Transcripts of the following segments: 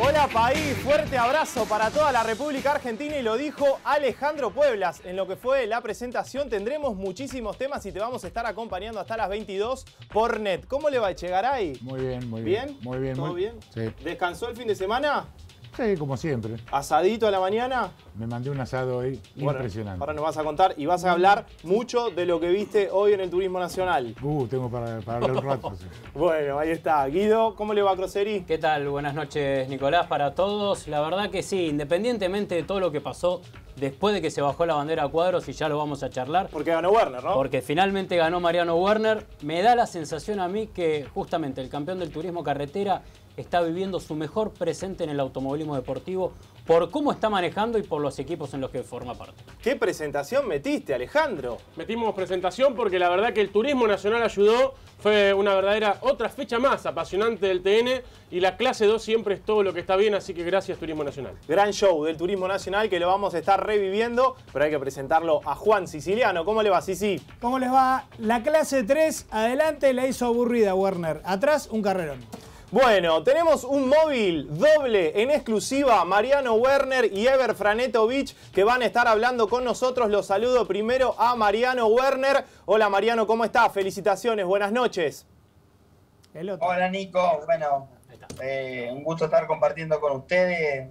Hola país, fuerte abrazo para toda la República Argentina y lo dijo Alejandro Pueblas. En lo que fue la presentación tendremos muchísimos temas y te vamos a estar acompañando hasta las 22 por net. ¿Cómo le va Echegaray? Muy bien, muy bien. ¿Bien? Muy bien. ¿Todo muy- bien? Sí. ¿Descansó el fin de semana? Sí, como siempre. ¿Asadito a la mañana? Me mandé un asado hoy Bueno, impresionante. ahora nos vas a contar y vas a hablar mucho de lo que viste hoy en el Turismo Nacional. Uh, tengo para, para hablar un rato. sí. Bueno, ahí está. Guido, ¿cómo le va a Crosserí? ¿Qué tal? Buenas noches, Nicolás, para todos. La verdad que sí, independientemente de todo lo que pasó después de que se bajó la bandera a cuadros, y ya lo vamos a charlar, Porque ganó Werner, ¿no? porque finalmente ganó Mariano Werner, me da la sensación a mí que justamente el campeón del turismo carretera está viviendo su mejor presente en el automovilismo deportivo por cómo está manejando y por los equipos en los que forma parte. ¿Qué presentación metiste, Alejandro? Metimos presentación porque la verdad que el turismo nacional ayudó. Fue una verdadera otra fecha más apasionante del TN y la clase 2 siempre es todo lo que está bien, así que gracias Turismo Nacional. Gran show del Turismo Nacional que lo vamos a estar reviviendo, pero hay que presentarlo a Juan Siciliano. ¿Cómo le va, Sisi? ¿Cómo les va? La clase 3, adelante la hizo aburrida Werner. Atrás, un carrerón. Bueno, tenemos un móvil doble en exclusiva, Mariano Werner y Ever Franetovich, que van a estar hablando con nosotros. Los saludo primero a Mariano Werner. Hola Mariano, ¿cómo estás? Felicitaciones, buenas noches. El otro. Hola Nico, bueno. Eh, un gusto estar compartiendo con ustedes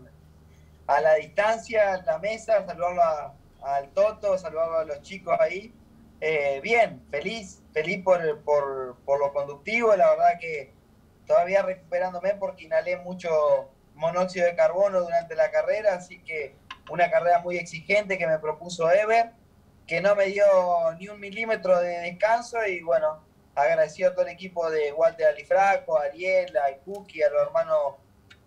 a la distancia, a la mesa, saludarlo a- al Toto, saludarlo a los chicos ahí. Eh, bien, feliz, feliz por, por, por lo conductivo, la verdad que todavía recuperándome porque inhalé mucho monóxido de carbono durante la carrera, así que una carrera muy exigente que me propuso Ever, que no me dio ni un milímetro de descanso y bueno, agradecido a todo el equipo de Walter Alifraco, a Ariel, a Ikuki, a los hermanos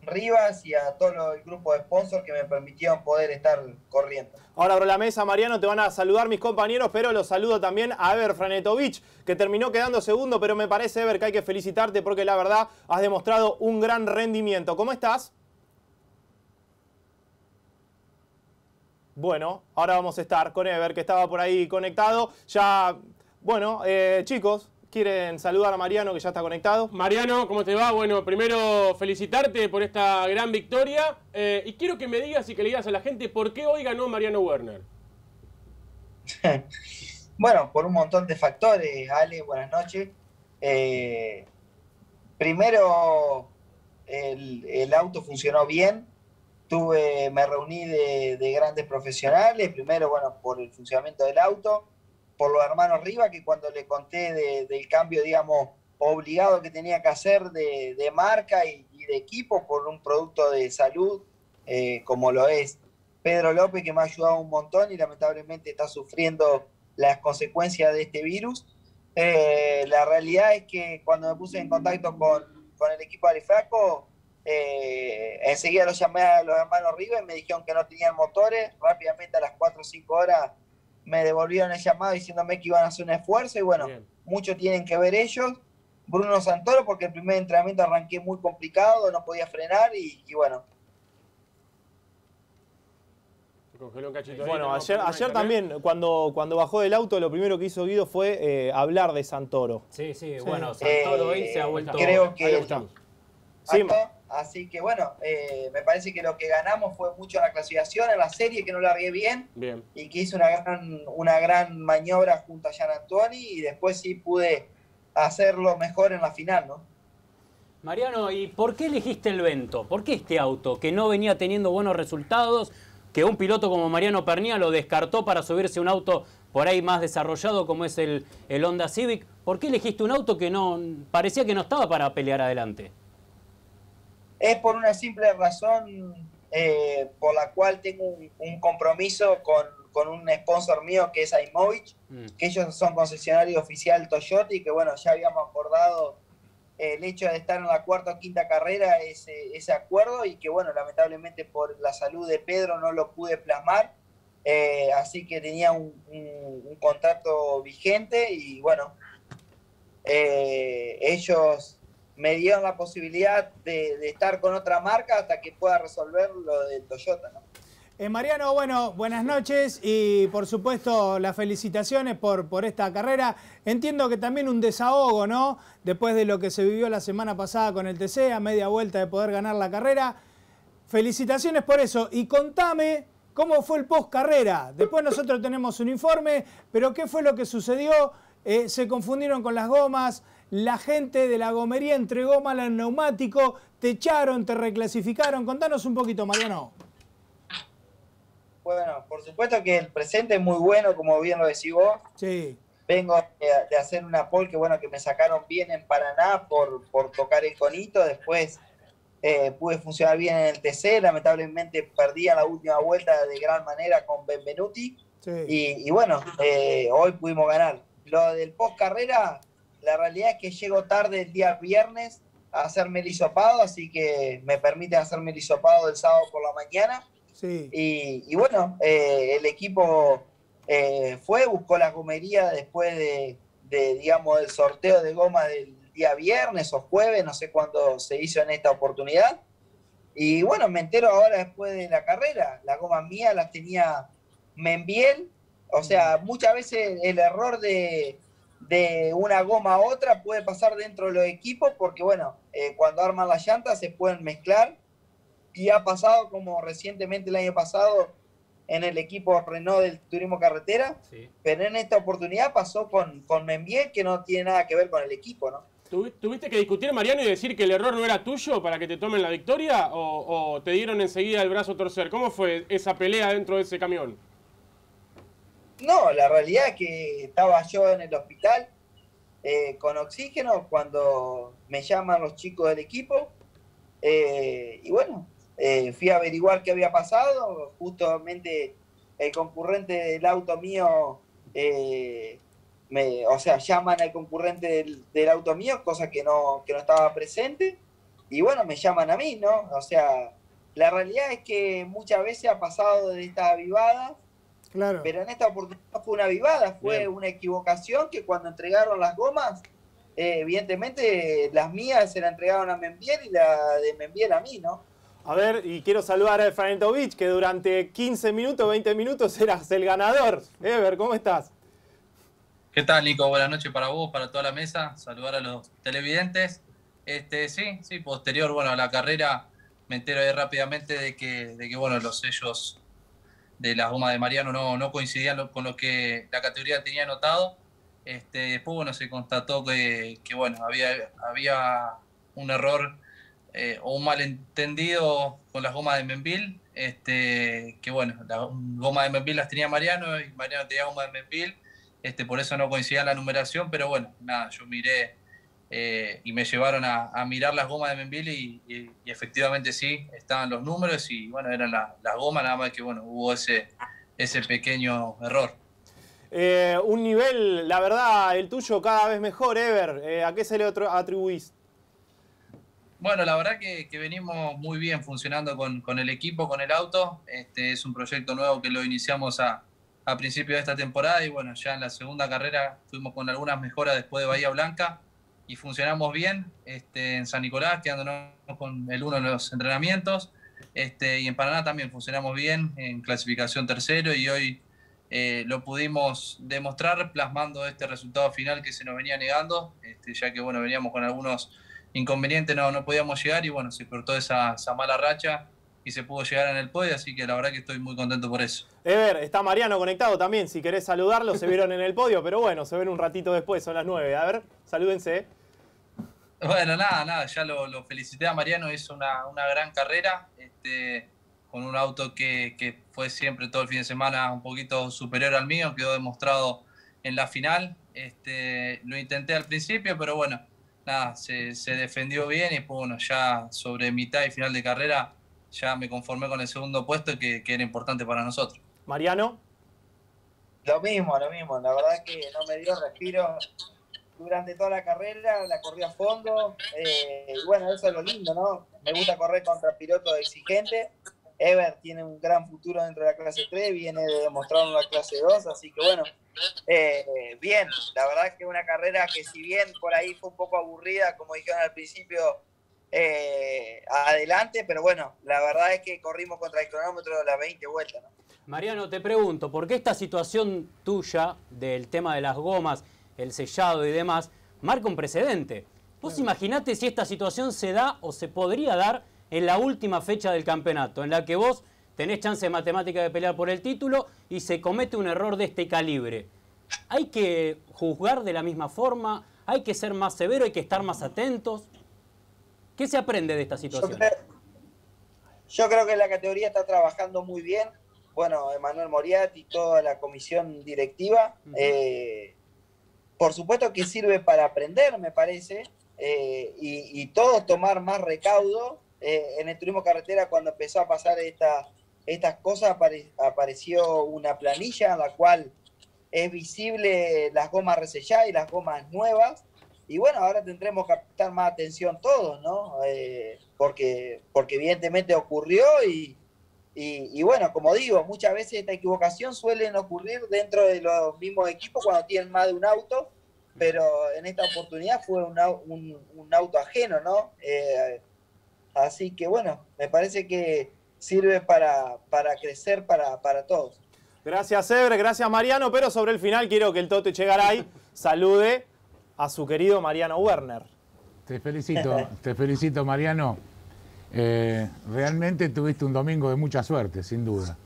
Rivas y a todo el grupo de sponsors que me permitieron poder estar corriendo. Ahora abro la mesa, Mariano, te van a saludar mis compañeros, pero los saludo también a Ever Franetovich, que terminó quedando segundo, pero me parece, Ever, que hay que felicitarte porque la verdad has demostrado un gran rendimiento. ¿Cómo estás? Bueno, ahora vamos a estar con Ever, que estaba por ahí conectado. Ya, bueno, eh, chicos, ¿quieren saludar a Mariano, que ya está conectado? Mariano, ¿cómo te va? Bueno, primero felicitarte por esta gran victoria eh, y quiero que me digas y que le digas a la gente por qué hoy ganó Mariano Werner. Bueno, por un montón de factores, Ale, buenas noches. Eh, primero, el, el auto funcionó bien. Tuve, me reuní de, de grandes profesionales. Primero, bueno, por el funcionamiento del auto, por los hermanos Riva, que cuando le conté de- del cambio, digamos, obligado que tenía que hacer de, marca y, y de equipo por un producto de salud, eh, como lo es Pedro López, que me ha ayudado un montón y lamentablemente está sufriendo las consecuencias de este virus. Eh, la realidad es que cuando me puse en contacto con, con el equipo de eh, enseguida los llamé a los hermanos River, me dijeron que no tenían motores, rápidamente a las 4 o 5 horas me devolvieron el llamado diciéndome que iban a hacer un esfuerzo y bueno, Bien. mucho tienen que ver ellos. Bruno Santoro, porque el primer entrenamiento arranqué muy complicado, no podía frenar y, y bueno, Bueno, ayer, ayer internet. también, cuando, cuando bajó del auto, lo primero que hizo Guido fue eh, hablar de Santoro. Sí, sí, bueno, Eh, Santoro hoy se ha vuelto... creo que- escuchamos. Sí, Así que bueno, eh, me parece que lo que ganamos fue mucho en la clasificación, en la serie, que no largué bien Bien. y que hice una gran, una gran maniobra junto a Gian Antoni y después sí pude hacerlo mejor en la final, ¿no? Mariano, ¿y por qué elegiste el Vento? ¿Por qué este auto que no venía teniendo buenos resultados, que un piloto como Mariano Pernía lo descartó para subirse a un auto por ahí más desarrollado como es el, el Honda Civic? ¿Por qué elegiste un auto que no parecía que no estaba para pelear adelante? Es por una simple razón eh, por la cual tengo un, un compromiso con, con un sponsor mío que es Aimovich, Mm. que ellos son concesionario oficial Toyota y que bueno, ya habíamos acordado el hecho de estar en la cuarta o quinta carrera, ese, ese acuerdo, y que bueno, lamentablemente por la salud de Pedro no lo pude plasmar, eh, así que tenía un, un- un contrato vigente y bueno, eh, ellos me dieron la posibilidad de, estar con otra marca hasta que pueda resolver lo del Toyota, ¿no? Eh, Mariano, bueno, buenas noches y por supuesto las felicitaciones por, por esta carrera. Entiendo que también un desahogo, ¿no? Después de lo que se vivió la semana pasada con el TC, a media vuelta de poder ganar la carrera. felicitaciones por eso. Y contame cómo fue el post carrera. Después nosotros tenemos un informe, pero ¿qué fue lo que sucedió? Eh, se confundieron con las gomas, la gente de la gomería entregó mal el neumático, te echaron, te reclasificaron. Contanos un poquito, Mariano. Bueno, por supuesto que el presente es muy bueno, como bien lo decís vos. Sí. Vengo de, hacer una pole que bueno, que me sacaron bien en Paraná por, por tocar el conito. Después eh, pude funcionar bien en el TC. Lamentablemente perdí a la última vuelta de gran manera con Benvenuti. Sí. Y, bueno, eh, hoy pudimos ganar. Lo del post carrera, la realidad es que llego tarde el día viernes a hacerme el hisopado, así que me permite hacerme el hisopado el sábado por la mañana. Sí. Y, bueno, eh, el equipo eh, fue, buscó la gomería después de, digamos, del sorteo de goma del día viernes o jueves, no sé cuándo se hizo en esta oportunidad. Y bueno, me entero ahora después de la carrera, las gomas mías las tenía Membiel, o sea, muchas veces el error de, de una goma a otra puede pasar dentro de los equipos porque, bueno, eh, cuando arman las llantas se pueden mezclar y ha pasado como recientemente el año pasado en el equipo Renault del Turismo Carretera, pero en esta oportunidad pasó con, con Membiel que no tiene nada que ver con el equipo, ¿no? ¿Tuviste que discutir, Mariano, y decir que el error no era tuyo para que te tomen la victoria o, o te dieron enseguida el brazo torcer? ¿Cómo fue esa pelea dentro de ese camión? No, la realidad es que estaba yo en el hospital eh, con oxígeno cuando me llaman los chicos del equipo. Eh, y bueno, eh, fui a averiguar qué había pasado. Justamente el concurrente del auto mío, me, o sea, llaman al concurrente del, auto mío, cosa que no, que no estaba presente. Y bueno, me llaman a mí, ¿no? O sea, la realidad es que muchas veces ha pasado de estas avivadas Claro. Pero en esta oportunidad fue una vivada, fue una equivocación que cuando entregaron las gomas, eh, evidentemente las mías se la entregaron a Membiel y la de Membiel a mí, ¿no? A ver, y quiero saludar a Franetovich, que durante 15 minutos, 20 minutos eras el ganador. Ever, ¿cómo estás? ¿Qué tal, Nico? Buenas noches para vos, para toda la mesa. Saludar a los televidentes. Este, sí, sí, posterior, bueno, a la carrera me entero rápidamente de que, de que, bueno, los sellos de las gomas de Mariano no, no coincidían con lo que la categoría tenía anotado. Este, después bueno, se constató que, bueno, había, había un error eh, o un malentendido con las gomas de Menville, este, que bueno, las gomas de Menville las tenía Mariano y Mariano tenía gomas de Menville, este, por eso no coincidía la numeración, pero bueno, nada, yo miré eh, y me llevaron a, mirar las gomas de Menville y, efectivamente sí, estaban los números y bueno, eran las gomas, nada más que bueno, hubo ese, ese pequeño error. Eh, un nivel, la verdad, el tuyo cada vez mejor, Ever. Eh, ¿A qué se le atribuís? Bueno, la verdad que, venimos muy bien funcionando con, con, el equipo, con el auto. Este es un proyecto nuevo que lo iniciamos a, a principio de esta temporada y bueno, ya en la segunda carrera fuimos con algunas mejoras después de Bahía Blanca y funcionamos bien este, en San Nicolás, quedándonos con el uno en los entrenamientos. Este, y en Paraná también funcionamos bien en clasificación tercero y hoy eh, lo pudimos demostrar plasmando este resultado final que se nos venía negando, este, ya que bueno, veníamos con algunos inconvenientes, no, no podíamos llegar y bueno, se cortó esa, esa mala racha y se pudo llegar en el podio, así que la verdad que estoy muy contento por eso. Ever, está Mariano conectado también, si querés saludarlo, se vieron en el podio, pero bueno, se ven un ratito después, son las nueve. A ver, salúdense. Bueno, nada, nada, ya lo, felicité a Mariano, hizo una, gran carrera, este, con un auto que, fue siempre todo el fin de semana un poquito superior al mío, quedó demostrado en la final. Este, lo intenté al principio, pero bueno, nada, se, defendió bien y pues bueno, ya sobre mitad y final de carrera ya me conformé con el segundo puesto que, que era importante para nosotros. Mariano. Lo mismo, lo mismo, la verdad que no me dio respiro durante toda la carrera, la corrí a fondo. Eh, y bueno, eso es lo lindo, ¿no? Me gusta correr contra pilotos exigentes. Ever tiene un gran futuro dentro de la clase 3, viene de demostrar en la clase 2, así que bueno, eh, bien, la verdad que una carrera que si bien por ahí fue un poco aburrida, como dijeron al principio, eh, adelante, pero bueno, la verdad es que corrimos contra el cronómetro de las 20 vueltas. ¿no? Mariano, te pregunto, ¿por qué esta situación tuya del tema de las gomas el sellado y demás, marca un precedente. Vos imaginate si esta situación se da o se podría dar en la última fecha del campeonato, en la que vos tenés chance matemática de pelear por el título y se comete un error de este calibre. ¿Hay que juzgar de la misma forma? ¿Hay que ser más severo? ¿Hay que estar más atentos? ¿Qué se aprende de esta situación? Yo creo, que la categoría está trabajando muy bien. Bueno, Emanuel Moriarty y toda la comisión directiva. Eh, por supuesto que sirve para aprender, me parece, eh, y, todos tomar más recaudo. Eh, en el turismo carretera, cuando empezó a pasar esta, estas cosas, apareció una planilla en la cual es visible las gomas reselladas y las gomas nuevas. Y bueno, ahora tendremos que prestar más atención todos, ¿no? Eh, porque, porque evidentemente ocurrió y, y, bueno, como digo, muchas veces esta equivocación suelen ocurrir dentro de los mismos equipos cuando tienen más de un auto, pero en esta oportunidad fue un, un, auto ajeno, ¿no? Eh, así que bueno, me parece que sirve para, para crecer para, para todos. Gracias, Ebre, gracias, Mariano. Pero sobre el final quiero que el Tote Chegaray salude a su querido Mariano Werner. Te felicito, te felicito, Mariano. Eh, realmente tuviste un domingo de mucha suerte, sin duda.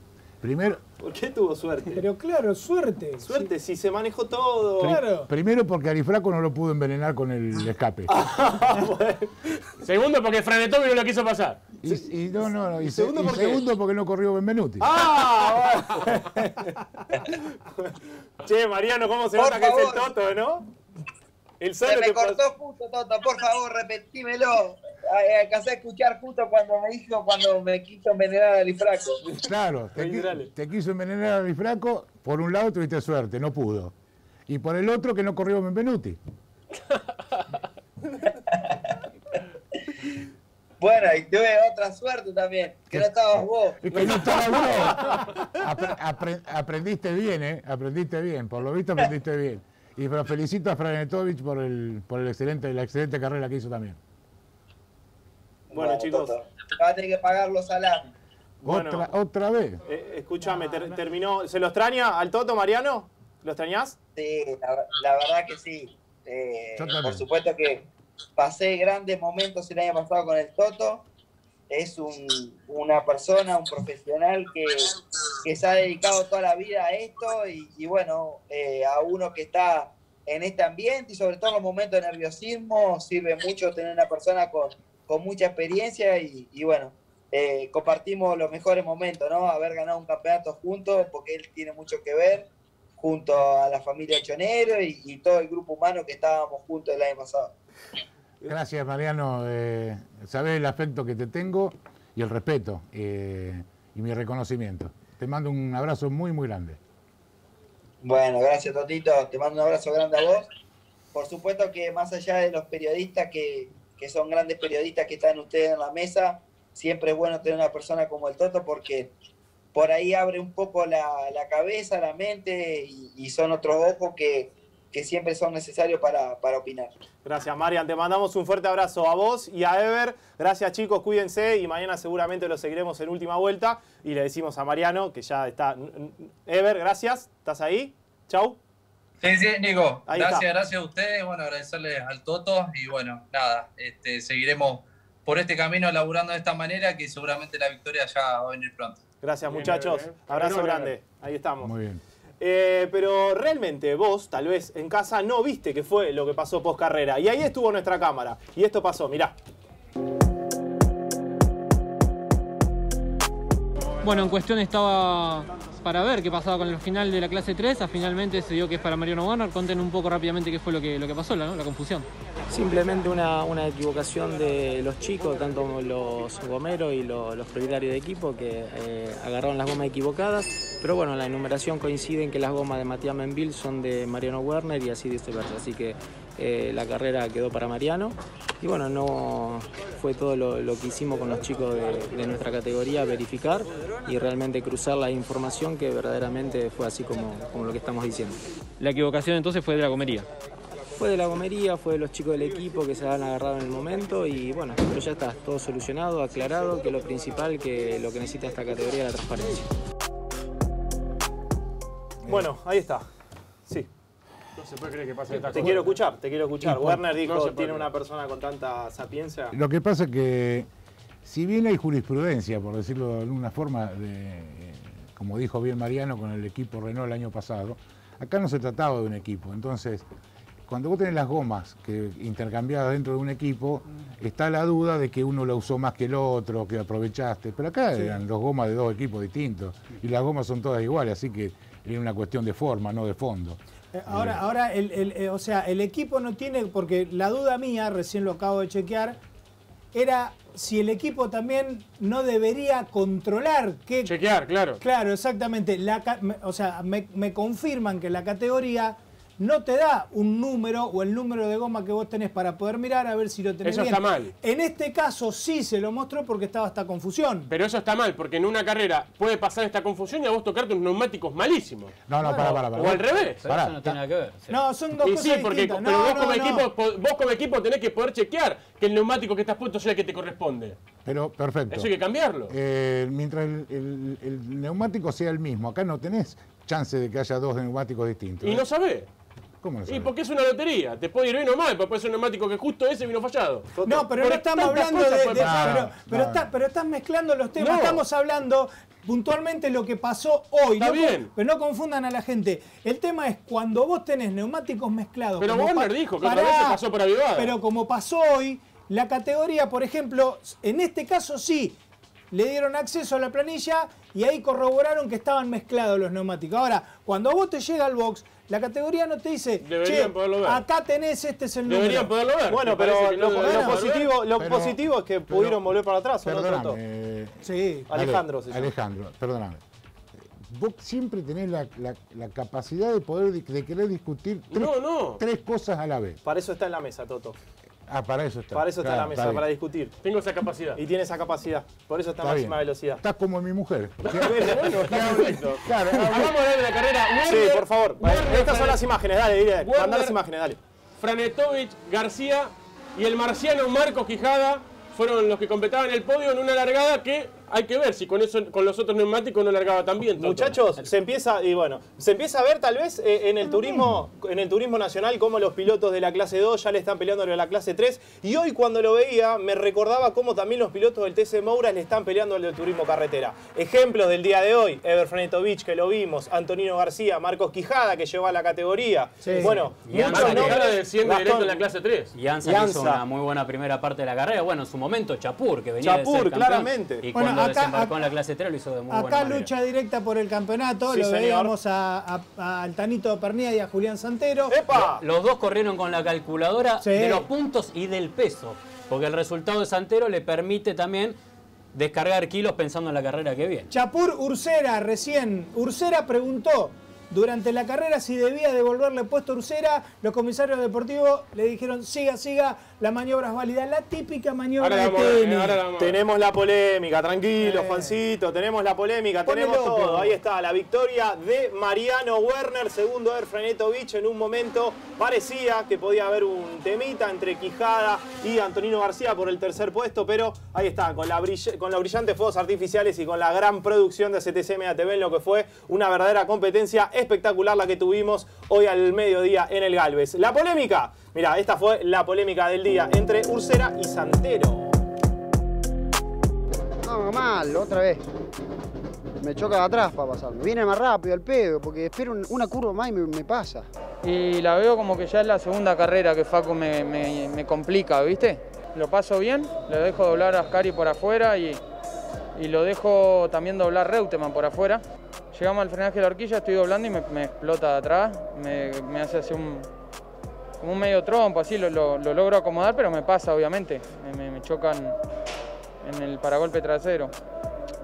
Primero. ¿Por qué tuvo suerte? Pero claro, suerte. Suerte, si se manejó todo. claro. Primero porque Arifraco no lo pudo envenenar con el escape. Segundo porque Franetovi no lo quiso pasar. Y, no, no, y, segundo, porque... no corrió Benvenuti. ¡Ah! che, Mariano, ¿cómo se nota que es el Toto, no? El se me cortó justo, Toto, por favor, repetímelo. Alcancé a escuchar justo cuando me dijo, cuando me quiso envenenar al Ifraco. Claro, te, te quiso envenenar al Ifraco, por un lado tuviste suerte, no pudo. Y por el otro que no corrió Benvenuti. Bueno, y tuve otra suerte también, que no estabas vos. que no estabas vos. aprendiste bien, ¿eh? Aprendiste bien, por lo visto aprendiste bien. Y pero felicito a Franetovich por el, por el excelente, la excelente carrera que hizo también. Bueno, chicos. Va a tener que pagar los salarios. otra, otra vez. Eh, escúchame, terminó. ¿Se lo extraña al Toto, Mariano? ¿Lo extrañás? Sí, la, verdad que sí. Eh, por supuesto que pasé grandes momentos el año pasado con el Toto. Es una persona, un profesional que, se ha dedicado toda la vida a esto y, bueno, eh, a uno que está en este ambiente y sobre todo en los momentos de nerviosismo sirve mucho tener una persona con, mucha experiencia y, bueno, eh, compartimos los mejores momentos, ¿no? Haber ganado un campeonato juntos porque él tiene mucho que ver junto a la familia Chonero y, y todo el grupo humano que estábamos juntos el año pasado. Gracias, Mariano. Eh, sabes el afecto que te tengo y el respeto eh, y mi reconocimiento. Te mando un abrazo muy, muy grande. Bueno, gracias, Totito. Te mando un abrazo grande a vos. Por supuesto que más allá de los periodistas, que, son grandes periodistas que están ustedes en la mesa, siempre es bueno tener una persona como el Toto porque por ahí abre un poco la, cabeza, la mente y son otros ojos que, que siempre son necesarios para, opinar. Gracias, Marian. Te mandamos un fuerte abrazo a vos y a Ever. Gracias, chicos. Cuídense y mañana seguramente lo seguiremos en última vuelta. Y le decimos a Mariano que ya está. Ever, gracias. ¿Estás ahí? Chau. Sí, sí, Nico. gracias, gracias a ustedes. Bueno, agradecerles al Toto y bueno, nada, este, seguiremos por este camino laburando de esta manera que seguramente la victoria ya va a venir pronto. Gracias, muchachos. Abrazo grande. Ahí estamos. Muy bien. Eh, pero realmente vos, tal vez en casa, no viste qué fue lo que pasó post carrera. Y ahí estuvo nuestra cámara. Y esto pasó, mirá. Bueno, en cuestión estaba para ver qué pasaba con el final de la clase 3. A finalmente se dio que es para Mariano Warner. Conten un poco rápidamente qué fue lo que, lo que pasó, la confusión. Simplemente una, equivocación de los chicos, tanto los gomeros y los, propietarios de equipo, que eh, agarraron las gomas equivocadas. Pero bueno, la enumeración coincide en que las gomas de Matías Menville son de Mariano Werner y así viceversa. Así que eh, la carrera quedó para Mariano. Y bueno, no fue todo lo, que hicimos con los chicos de, de, nuestra categoría, verificar y realmente cruzar la información que verdaderamente fue así como, como lo que estamos diciendo. La equivocación entonces fue de la gomería. Fue de la gomería, fue de los chicos del equipo que se han agarrado en el momento y bueno, pero ya está, todo solucionado, aclarado, que lo principal, que lo que necesita esta categoría es la transparencia. Bueno, ahí está. No se puede creer que pase esta Te quiero escuchar, te quiero escuchar. Werner dijo, tiene una persona con tanta sapiencia. Lo que pasa es que si bien hay jurisprudencia, por decirlo de alguna forma, de, como dijo bien Mariano con el equipo Renault el año pasado, acá no se trataba de un equipo. Entonces, cuando vos tenés las gomas que intercambiadas dentro de un equipo, está la duda de que uno la usó más que el otro, que aprovechaste. Pero acá eran dos gomas de dos equipos distintos y las gomas son todas iguales, así que es una cuestión de forma, no de fondo. Eh, Ahora, ahora el, el- eh, o sea, el equipo no tiene, porque la duda mía, recién lo acabo de chequear, era si el equipo también no debería controlar qué... Chequear, claro. Claro, exactamente. La o sea, me, me confirman que la categoría no te da un número o el número de goma que vos tenés para poder mirar a ver si lo tenés Eso bien. está mal. En este caso sí se lo mostró porque estaba esta confusión. Pero eso está mal, porque en una carrera puede pasar esta confusión y a vos tocarte unos neumáticos malísimos. No, no, para, para, para. O al revés. Pero eso no tiene nada que ver. sí. No, son dos Y cosas sí, porque distintas. pero No, vos, no, como no. Equipo, po- vos como equipo tenés que poder chequear que el neumático que estás puesto sea el que te corresponde. Pero perfecto. Eso hay que cambiarlo. Eh, mientras el, el- el neumático sea el mismo, acá no tenés chance de que haya dos neumáticos distintos. Y ¿eh? no sabés. ¿Cómo no Y porque es una lotería. Te puede ir bien o mal, pero puede ser un neumático que justo ese vino fallado. No, pero no estamos hablando de. pero, No, pero no. está- pero estás mezclando los temas. No. Estamos hablando puntualmente lo que pasó hoy. Está no bien. pero no confundan a la gente. El tema es cuando vos tenés neumáticos mezclados. Pero Warner dijo que otra Pará, vez se pasó por avivada. Pero como pasó hoy, la categoría, por ejemplo, en este caso sí. Le dieron acceso a la planilla y ahí corroboraron que estaban mezclados los neumáticos. Ahora, cuando a vos te llega el box, la categoría no te dice, Deberían che, poderlo ver. acá tenés, este es el número. Deberían poderlo ver. Bueno, ¿Te pero no lo, lo positivo, lo Pero- positivo es que pero- pudieron volver para atrás, ¿o no, Sí. Alejandro se Ale- llama. Alejandro, perdóname. Vos siempre tenés la, la- la capacidad de poder de querer discutir tres, No, no. tres cosas a la vez. Para eso está en la mesa, Toto. Ah, para eso está. Para eso está Claro, la mesa, para discutir. Tengo esa capacidad. Y tiene esa capacidad. Por eso está a máxima bien. velocidad. Estás como mi mujer. Bueno, está perfecto. Claro, Vamos a hablar de la carrera. Sí, por favor. Werner, Estas son las imágenes, dale, dile. Mandá las imágenes, dale. Franetovich, García y el marciano Marcos Quijada fueron los que completaban el podio en una largada que hay que ver si con eso con los otros neumáticos no largaba tan bien. Toto. Muchachos, se empieza y bueno, se empieza a ver tal vez eh, en el turismo en el turismo nacional cómo los pilotos de la clase 2 ya le están peleando a la clase 3 y hoy cuando lo veía me recordaba cómo también los pilotos del TC Moura le están peleando al del turismo carretera. Ejemplos del día de hoy, Ever Franetovich que lo vimos, Antonino García, Marcos Quijada que lleva la categoría. Bueno, Y muchos nombres. Desciende directo en la clase 3. Y Anza Lanza. hizo una muy buena primera parte de la carrera. Bueno, en su momento Chapur, que venía Chapur, de ser campeón, claramente. Y Bueno, cuando acá- desembarcó acá- en la clase 3 lo hizo de muy Acá lucha directa por el campeonato, Sí, lo señor. veíamos a, a- a Altanito Pernía y a Julián Santero. ¡Epa! Los dos corrieron con la calculadora Sí. de los puntos y del peso. Porque el resultado de Santero le permite también descargar kilos pensando en la carrera que viene. Chapur Ursera, recién. Ursera preguntó durante la carrera si debía devolverle puesto a Ursera. Los comisarios deportivos le dijeron, siga, siga, la maniobra es válida. La típica maniobra Ahora la de vamos tenis. ahora vamos. Tenemos la polémica, tranquilo, Eh. Juancito, tenemos la polémica, tenemos loco. todo. Ahí está, la victoria de Mariano Werner, segundo Air Franetovich. En un momento parecía que podía haber un temita entre Quijada y Antonino García por el tercer puesto, pero ahí está, con, la brill- con los brillantes fuegos artificiales y con la gran producción de CTC Media TV en lo que fue una verdadera competencia espectacular la que tuvimos hoy al mediodía en el Galvez. La polémica, mira, esta fue la polémica del día entre Ursera y Santero. No, mal, otra vez. Me choca de atrás para pasar. Me viene más rápido el pedo, porque espero un- una curva más y me, me pasa. Y la veo como que ya es la segunda carrera que Facu me, me- me complica, ¿viste? Lo paso bien, le dejo doblar a Ascari por afuera y, y lo dejo también doblar Reutemann por afuera. Llegamos al frenaje de la horquilla, estoy doblando y me, me explota de atrás, me, me hace así un, como un medio trompo, así lo, lo- lo logro acomodar, pero me pasa obviamente, me, chocan en el paragolpe trasero.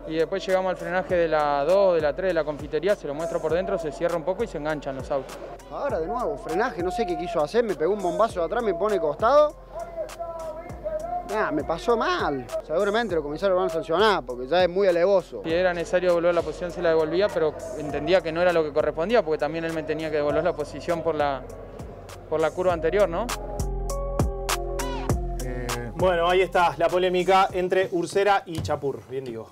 Y después llegamos al frenaje de la 2, de la 3, de la confitería, se lo muestro por dentro, se cierra un poco y se enganchan los autos. Ahora de nuevo, frenaje, no sé qué quiso hacer, me pegó un bombazo de atrás, me pone costado. Nah, me pasó mal. Seguramente los comisarios van a sancionar porque ya es muy alevoso. Si era necesario devolver la posición, se la devolvía, pero entendía que no era lo que correspondía, porque también él me tenía que devolver la posición por la, por la curva anterior, ¿no? Eh, Bueno, ahí está la polémica entre Ursera y Chapur, bien digo.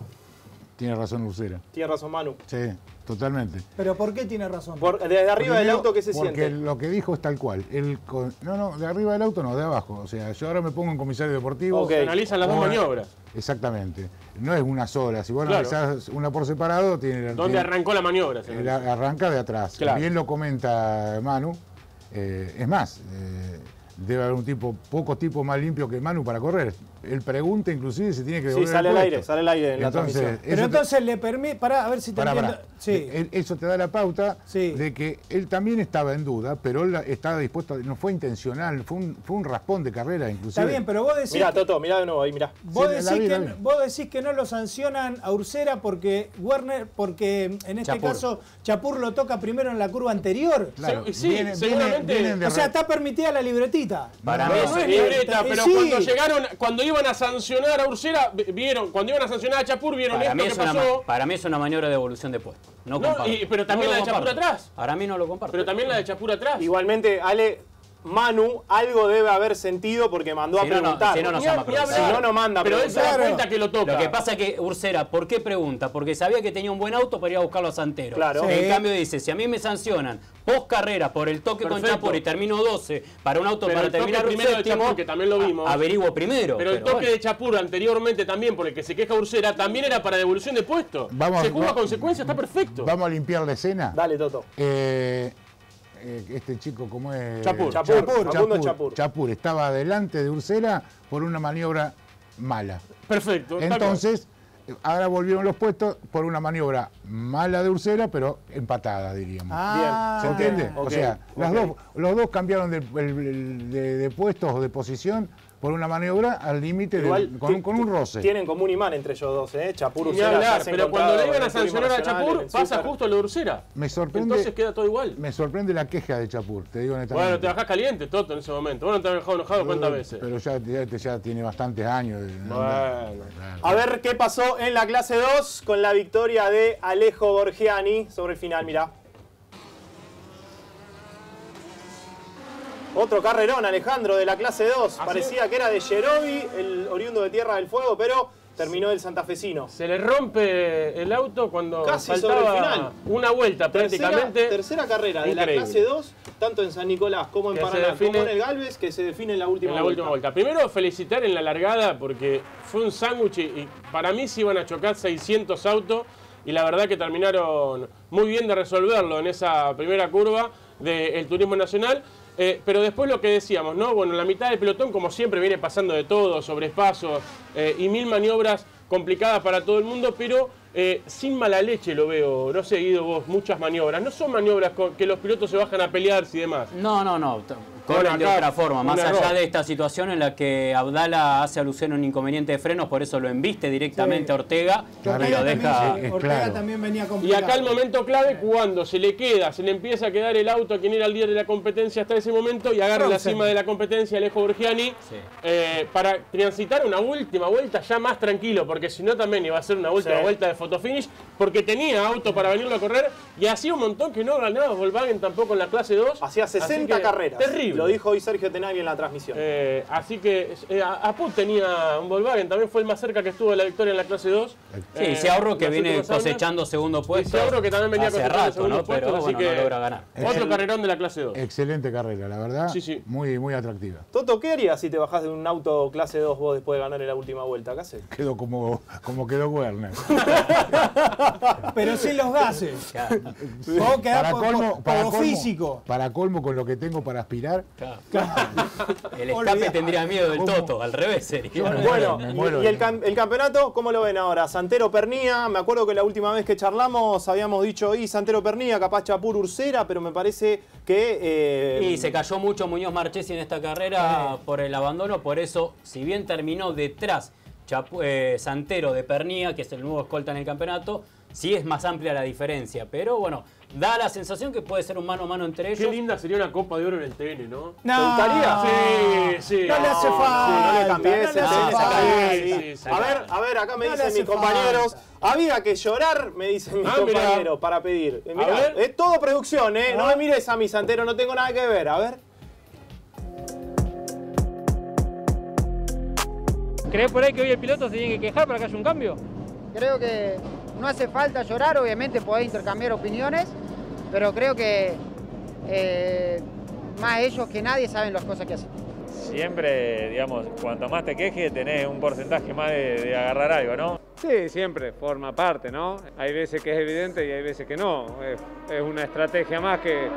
Tiene razón Ursera. Tiene razón Manu. Sí, totalmente. Pero ¿por qué tiene razón? Por- desde arriba del auto, ¿qué se porque siente? lo que dijo es tal cual. El no, no, de arriba del auto no, de abajo. O sea, yo ahora me pongo en comisario deportivo. Ok. Se analizan las dos maniobras. Exactamente. No es una sola. Si vos Claro. analizás una por separado, tiene... ¿Dónde tiene- arrancó la maniobra? arranca de atrás. Claro. Bien lo comenta Manu. Eh, es más, eh, debe haber un tipo, pocos tipos más limpios que Manu para correr. Él pregunta inclusive si tiene que Sí, devolver sale el al aire, sale al aire en la Entonces, transmisión. Pero eso te- entonces le permite. Pará, a ver si te Pará, entiendo. pará. Sí. Él- eso te da la pauta Sí. de que él también estaba en duda, pero él estaba dispuesto, a- no fue intencional, fue un, fue un raspón de carrera inclusive. Está bien, pero vos decís. Mirá, que- Toto, mirá de nuevo ahí, mirá. Vos, Sí, la decís vi, que, la vi. vos decís que no lo sancionan a Ursera porque Werner, porque en este Chapur. caso Chapur lo toca primero en la curva anterior. Claro, Sí, sí, viene- seguramente- vienen- vienen de O sea, está permitida la libretita. Para No, mí no, es libreta, eh, pero sí. cuando llegaron, cuando iban a sancionar a Ursera, vi- vieron, cuando iban a sancionar a Chapur, vieron para, esto mí que es pasó. para mí es una maniobra de evolución de puesto. No, No, comparto. y- pero también No la de Chapur atrás. Para mí no lo comparto. Pero también la de Chapur atrás. Igualmente, Ale, Manu algo debe haber sentido porque mandó Si a no, no, preguntar. si no, no a- preguntar. Si no, no manda a Pero él se da preguntar. cuenta que lo toca. Lo que pasa es que Ursera, ¿por qué pregunta? Porque sabía que tenía un buen auto para ir a buscarlo a Santero. Claro. Sí. En cambio dice, si a mí me sancionan post carrera por el toque con. Chapur y termino 12 para un auto Pero para terminar un primero de Chapur, que también lo vimos. averiguo primero. Pero el toque bueno. de Chapur anteriormente también, por el que se queja Ursera, también era para devolución de puesto. Vamos- se a va- consecuencia, está perfecto. Vamos a limpiar la escena. Dale, Toto. Eh, eh, este chico, ¿cómo es? Chapur. Chapur, Chapur. Chapur estaba delante de Ursera por una maniobra mala. Perfecto. Entonces, ahora volvieron los puestos por una maniobra mala de Ursera, pero empatada, diríamos. Ah, ¿Se entiende? o sea, las ok. dos, los dos cambiaron de- de puestos o de posición por una maniobra al límite con, un- con un roce. Tienen como un imán entre ellos dos, ¿eh? Chapur Ni Ursera, hablar, pero cuando le iban a sancionar a Chapur, pasa Super. justo lo de Ursera. Me sorprende, Entonces queda todo igual. me sorprende la queja de Chapur, te digo honestamente. Bueno, te bajás caliente, Toto, en ese momento. Vos no te has dejado enojado cuántas veces. Pero ya, ya, ya tiene bastantes años. Bueno. A ver qué pasó en la clase 2 con la victoria de Alejo Borgiani sobre el final, mirá. Otro carrerón, Alejandro, de la clase 2. ¿Ah, Parecía que era de Yerobi, el oriundo de Tierra del Fuego, pero terminó el santafesino. Se le rompe el auto cuando Casi faltaba sobre el final. una vuelta Tercera, prácticamente. tercera carrera de la clase 2, tanto en San Nicolás como en Que Paraná, define- como en el Galvez, que se define en la última en la vuelta. última vuelta. Primero felicitar en la largada porque fue un sándwich y y para mí se iban a chocar 600 autos y la verdad que terminaron muy bien de resolverlo en esa primera curva del turismo nacional. Eh, pero después lo que decíamos, ¿no? Bueno, la mitad del pelotón, como siempre, viene pasando de todo, sobre espacios eh, y mil maniobras complicadas para todo el mundo, pero eh, sin mala leche lo veo. No sé, Guido, vos, muchas maniobras. No son maniobras con- que los pilotos se bajan a pelearse y demás. No, no, no. Corren de acá, otra forma, más allá error. de esta situación en la que Abdala hace alusión a un inconveniente de frenos, por eso lo embiste directamente Sí. a Ortega Claro, y lo Ortega deja. también, Ortega claro. también venía Y complicado. acá el momento clave cuando se le queda, se le empieza a quedar el auto a quien era el líder de la competencia hasta ese momento y agarra la cima de la competencia Alejo Borgiani Sí. eh, para transitar una última vuelta ya más tranquilo, porque si no también iba a ser una última Sí. vuelta de fotofinish, porque tenía auto para venirlo a correr y hacía un montón que no ganaba Volkswagen tampoco en la clase 2. Hacía Así 60 que, carreras. Terrible. Lo dijo hoy Sergio Tenagui en la transmisión. Eh, así que eh, Aput tenía un Volkswagen, también fue el más cerca que estuvo de la victoria en la clase 2. Sí, Eh, se ahorro que viene años. cosechando segundo puesto. Y Seabro que también venía hace cosechando rato, ¿no? Pero así bueno, que no logra ganar. Otro El- carrerón de la clase 2. Excelente carrera, la verdad. Sí, sí. Muy, muy atractiva. Toto, ¿qué harías si te bajás de un auto clase 2 vos después de ganar en la última vuelta? ¿Qué haces? Quedó como, como quedó Werner. Pero sin los gases. Claro, Vos quedás para por, colmo, por- para por colmo- físico. Para colmo con lo que tengo para aspirar. Claro. El escape tendría miedo del. Toto, al revés sería. Bueno, y- el, de- cam- el campeonato, ¿cómo lo ven ahora? Santero Pernía, me acuerdo que la última vez que charlamos habíamos dicho, y Santero Pernía, capaz Chapur Ursera, pero me parece que... eh, Y se cayó mucho Muñoz Marchesi en esta carrera por el abandono, por eso, si bien terminó detrás Chapu- eh, Santero de Pernía, que es el nuevo escolta en el campeonato, sí es más amplia la diferencia. Pero bueno, da la sensación que puede ser un mano a mano entre Qué ellos. linda sería una Copa de Oro en el TN, ¿no? No, ¿Te gustaría? Sí, sí. No le hace No, falta. no le TN, Sí. A ver, a ver, acá me No dicen mis compañeros, falta. había que llorar, me dicen mis Ah, mirá. compañeros, para pedir. Mirá, ver. es todo producción, ¿eh? No me mires a mi Santero, no tengo nada que ver, a ver. ¿Crees por ahí que hoy el piloto se tiene que quejar para que haya un cambio? Creo que no hace falta llorar, obviamente podés intercambiar opiniones, pero creo que eh, más ellos que nadie saben las cosas que hacen. Siempre, digamos, cuanto más te quejes, tenés un porcentaje más de, de agarrar algo, ¿no? Sí, siempre, forma parte, ¿no? Hay veces que es evidente y hay veces que no. Es, es una estrategia más que,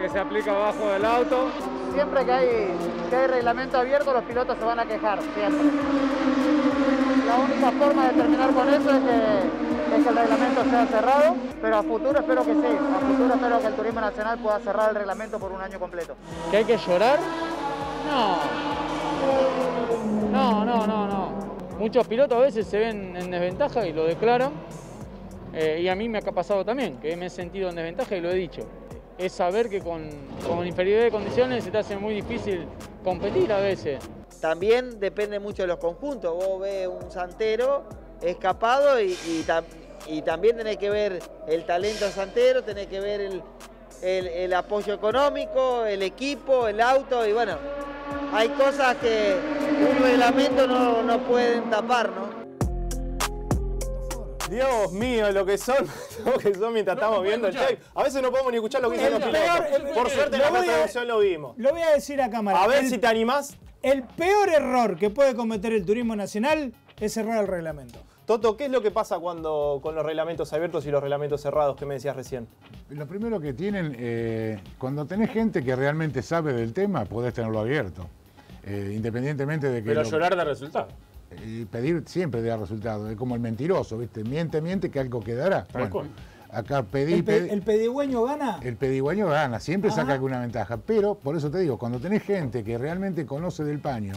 que se aplica abajo del auto. Siempre que hay, que hay reglamento abierto, los pilotos se van a quejar, siempre. La única forma de terminar con eso es que, es que el reglamento sea cerrado, pero a futuro espero que sí. A futuro espero que el Turismo Nacional pueda cerrar el reglamento por un año completo. ¿Que hay que llorar? No. No, no, no, no. Muchos pilotos a veces se ven en desventaja y lo declaran. Eh, y a mí me ha pasado también, que me he sentido en desventaja y lo he dicho. Es saber que con, con inferioridad de condiciones se te hace muy difícil competir a veces. También depende mucho de los conjuntos. Vos ves un santero escapado y, y, y también tenés que ver el talento santero, tenés que ver el, el- el apoyo económico, el equipo, el auto y bueno, hay cosas que un reglamento no, no pueden tapar, ¿no? Dios mío, lo que son, lo que son mientras estamos viendo el tape. A veces no podemos ni escuchar lo que dicen los pilotos. el- Por suerte en lo la transmisión lo vimos. Lo voy a decir a cámara. A ver El- si te animás. El peor error que puede cometer el turismo nacional es cerrar el reglamento. Toto, ¿qué es lo que pasa cuando con los reglamentos abiertos y los reglamentos cerrados que me decías recién? Lo primero que tienen, eh, cuando tenés gente que realmente sabe del tema, podés tenerlo abierto. Eh, independientemente de que. Pero lo- llorar da resultado. Y pedir siempre da resultado. Es como el mentiroso, ¿viste? Miente, miente, que algo quedará. Bueno, acá pedí, ¿El, pe- el pedigüeño gana? el pedigüeño gana, siempre Ajá. saca alguna ventaja. Pero, por eso te digo, cuando tenés gente que realmente conoce del paño,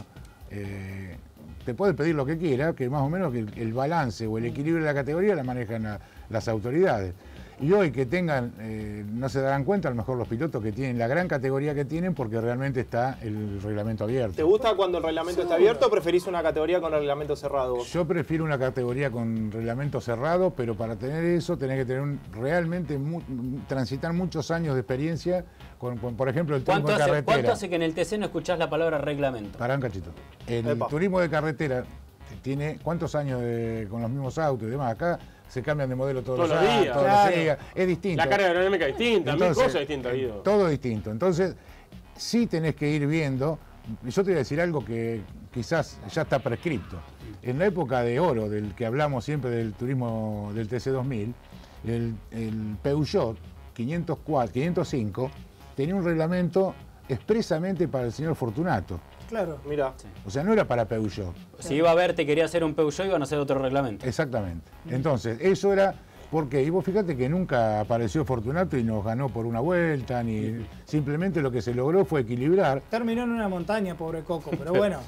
eh, te puede pedir lo que quiera, que más o menos el, balance o el equilibrio de la categoría la manejan la- las autoridades. Y hoy que tengan, eh, no se darán cuenta a lo mejor los pilotos que tienen la gran categoría que tienen porque realmente está el reglamento abierto. ¿Te gusta cuando el reglamento está abierto o preferís una categoría con el reglamento cerrado? vos? Yo prefiero una categoría con reglamento cerrado, pero para tener eso tenés que tener un- realmente mu- transitar muchos años de experiencia con, con, por ejemplo, el turismo ¿Cuánto de hace, carretera. cuánto hace que en el TC no escuchás la palabra reglamento? Pará un cachito. El Epa. turismo de carretera tiene cuántos años de- con los mismos autos y demás. Acá se cambian de modelo todos, Todos los días. todos Claro. los días. Es distinto. La carga aerodinámica es distinta, mil cosas distintas, eh, Guido. Todo distinto. Entonces, sí tenés que ir viendo. Yo te voy a decir algo que quizás ya está prescripto. En la época de oro, del que hablamos siempre del turismo del TC2000, el, el Peugeot 504, 505 tenía un reglamento expresamente para el señor Fortunato. Claro. Mira. O sea, no era para Peugeot. Si iba a verte, quería hacer un Peugeot, iban a hacer otro reglamento. Exactamente. Entonces, eso era porque, y vos fíjate que nunca apareció Fortunato y nos ganó por una vuelta, ni simplemente lo que se logró fue equilibrar. Terminó en una montaña, pobre Coco, pero bueno.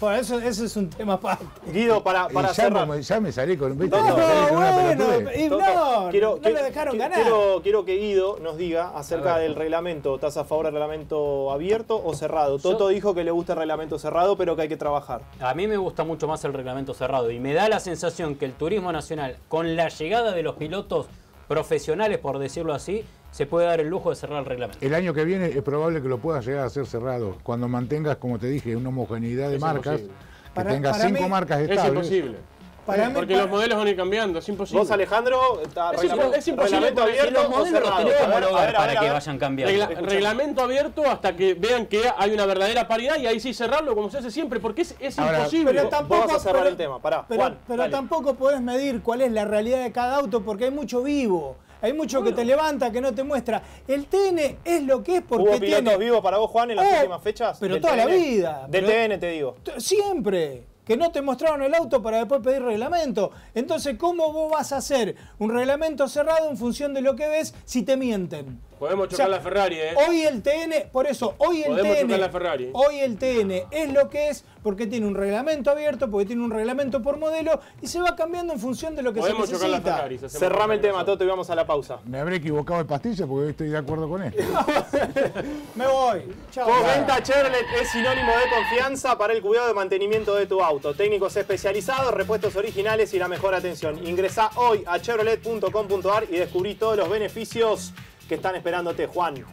Por eso, eso es un tema aparte. Guido, para, para ya, cerrar. me, ya me salí con, ¿viste? No, una bueno, y no, quiero, no que- le dejaron ganar. Quiero, quiero que Guido nos diga acerca del reglamento. ¿Estás a favor del reglamento abierto o cerrado? Toto dijo que le gusta el reglamento cerrado, pero que hay que trabajar. A mí me gusta mucho más el reglamento cerrado y me da la sensación que el turismo nacional, con la llegada de los pilotos profesionales, por decirlo así, se puede dar el lujo de cerrar el reglamento. El año que viene es probable que lo puedas llegar a ser cerrado. Cuando mantengas, como te dije, una homogeneidad de Es marcas, imposible. que Para- tengas para cinco mí- marcas Es estables. imposible. Para mí- Porque para- los modelos van a ir cambiando, es imposible. Vos, Alejandro, está Es reglamento, es imposible reglamento abierto los modelos los tenés ver, ver, para ver, que ver. vayan cambiando. Regla- Escuchame. reglamento abierto hasta que vean que hay una verdadera paridad y ahí sí cerrarlo como se hace siempre, porque es, es Ahora, imposible. pero Vos tampoco- vas a cerrar pero- el tema. Pará, Pero, Juan, pero dale. tampoco podés medir cuál es la realidad de cada auto porque hay mucho vivo. Hay mucho que te levanta, que no te muestra. El TN es lo que es porque ¿Hubo pilotos tiene... vivos para vos, Juan, en las Oh, últimas fechas? pero toda la vida, Del pero- TN, te digo. Siempre. Que no te mostraron el auto para después pedir reglamento. Entonces, ¿cómo vos vas a hacer un reglamento cerrado en función de lo que ves si te mienten? Podemos chocar la Ferrari, ¿eh? Hoy el TN, por eso, hoy el Podemos TN, chocar la Ferrari. hoy el TN es lo que es porque tiene un reglamento abierto, porque tiene un reglamento por modelo y se va cambiando en función de lo que Podemos se chocar la necesita. Ferrari. Cerrame el tema, Toto, y vamos a la pausa. Me habré equivocado de pastilla porque hoy estoy de acuerdo con esto. Me voy. Chao. Comenta Chevrolet es sinónimo de confianza para el cuidado y mantenimiento de tu auto. Técnicos especializados, repuestos originales y la mejor atención. Ingresa hoy a chevrolet.com.ar y descubrí todos los beneficios que están esperándote, Juan.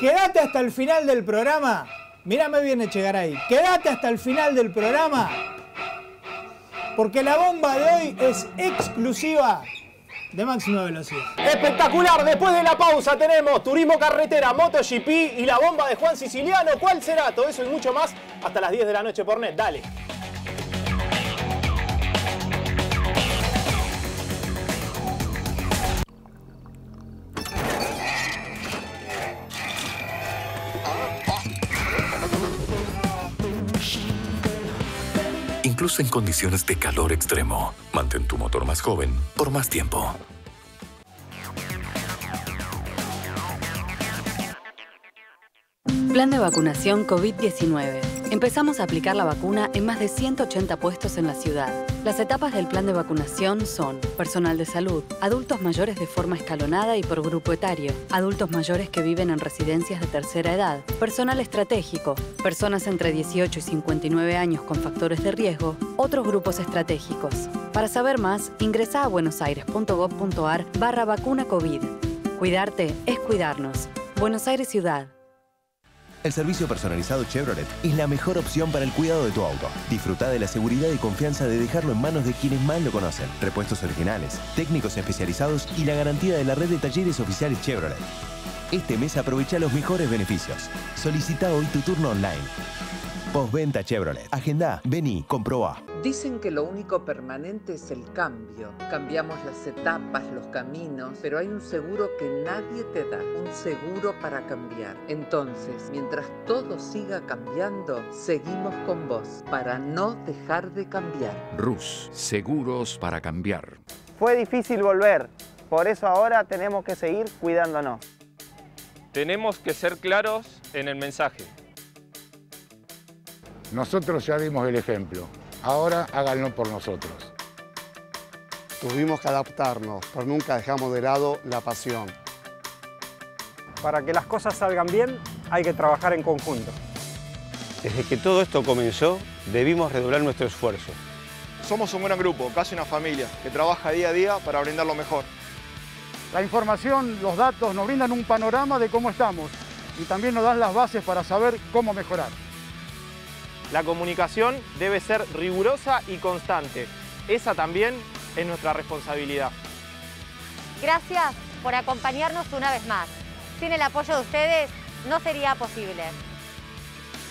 Quédate hasta el final del programa. Mírame bien, Echegaray. Quédate hasta el final del programa. porque la bomba de hoy es exclusiva de máxima velocidad. Espectacular, después de la pausa tenemos Turismo Carretera, MotoGP y la bomba de Juan Siciliano. ¿Cuál será? Todo eso y mucho más hasta las 10 de la noche por net. Dale. En condiciones de calor extremo, mantén tu motor más joven por más tiempo. Plan de vacunación COVID-19. Empezamos a aplicar la vacuna en más de 180 puestos en la ciudad. Las etapas del plan de vacunación son personal de salud, adultos mayores de forma escalonada y por grupo etario, adultos mayores que viven en residencias de tercera edad, personal estratégico, personas entre 18 y 59 años con factores de riesgo, otros grupos estratégicos. Para saber más, ingresa a buenosaires.gov.ar barra vacuna COVID. Cuidarte es cuidarnos. Buenos Aires Ciudad. El servicio personalizado Chevrolet es la mejor opción para el cuidado de tu auto. Disfruta de la seguridad y confianza de dejarlo en manos de quienes más lo conocen. Repuestos originales, técnicos especializados y la garantía de la red de talleres oficiales Chevrolet. Este mes aprovecha los mejores beneficios. Solicita hoy tu turno online. Postventa Chevrolet. Agenda, vení, comproba. Dicen que lo único permanente es el cambio. Cambiamos las etapas, los caminos, pero hay un seguro que nadie te da, un seguro para cambiar. Entonces, mientras todo siga cambiando, seguimos con vos para no dejar de cambiar. Rus, seguros para cambiar. Fue difícil volver, por eso ahora tenemos que seguir cuidándonos. Tenemos que ser claros en el mensaje. Nosotros ya dimos el ejemplo. Ahora háganlo por nosotros. Tuvimos que adaptarnos, pero nunca dejamos de lado la pasión. Para que las cosas salgan bien, hay que trabajar en conjunto. Desde que todo esto comenzó, debimos redoblar nuestro esfuerzo. Somos un gran grupo, casi una familia, que trabaja día a día para brindar lo mejor. La información, los datos nos brindan un panorama de cómo estamos y también nos dan las bases para saber cómo mejorar. La comunicación debe ser rigurosa y constante. Esa también es nuestra responsabilidad. Gracias por acompañarnos una vez más. Sin el apoyo de ustedes no sería posible.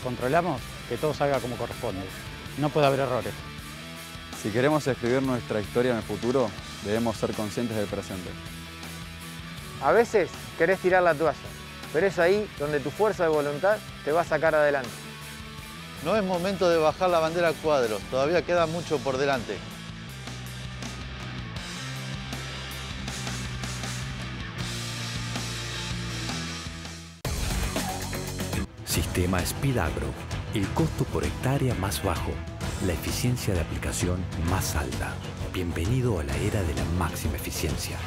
Controlamos que todo salga como corresponde. No puede haber errores. Si queremos escribir nuestra historia en el futuro, debemos ser conscientes del presente. A veces querés tirar la toalla, pero es ahí donde tu fuerza de voluntad te va a sacar adelante. No es momento de bajar la bandera a cuadros, todavía queda mucho por delante. Sistema Spidagro, el costo por hectárea más bajo, la eficiencia de aplicación más alta. Bienvenido a la era de la máxima eficiencia.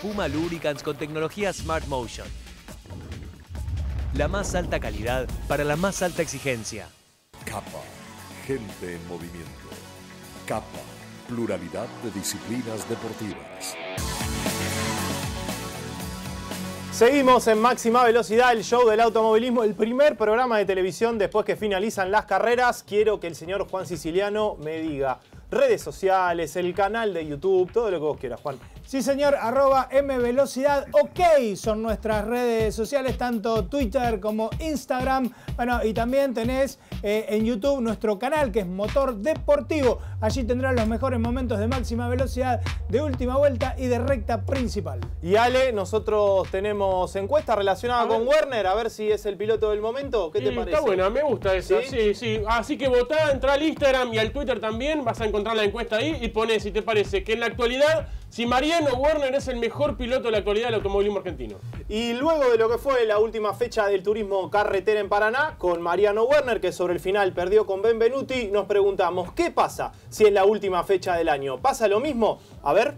Puma Lubricants con tecnología Smart Motion. La más alta calidad para la más alta exigencia. Capa, gente en movimiento. Capa, pluralidad de disciplinas deportivas. Seguimos en máxima velocidad, el show del automovilismo, el primer programa de televisión después que finalizan las carreras. Quiero que el señor Juan Siciliano me diga redes sociales, el canal de YouTube, todo lo que vos quieras, Juan. Sí, señor, arroba mvelocidad, ok, son nuestras redes sociales, tanto Twitter como Instagram. Bueno, y también tenés eh, en YouTube nuestro canal que es Motor Deportivo. Allí tendrás los mejores momentos de máxima velocidad, de última vuelta y de recta principal. Y Ale, nosotros tenemos encuesta relacionada con Werner, a ver si es el piloto del momento. ¿Qué te Sí, parece? Está buena, me gusta esa. ¿Sí? ¿Sí? sí, Así que votá, entra al Instagram y al Twitter también, vas a encontrar la encuesta ahí y poné si te parece que en la actualidad, si Mariano Werner es el mejor piloto de la actualidad del automovilismo argentino. Y luego de lo que fue la última fecha del turismo carretera en Paraná, con Mariano Werner, que sobre el final perdió con Benvenuti, nos preguntamos, ¿qué pasa si es la última fecha del año? ¿Pasa lo mismo? A ver.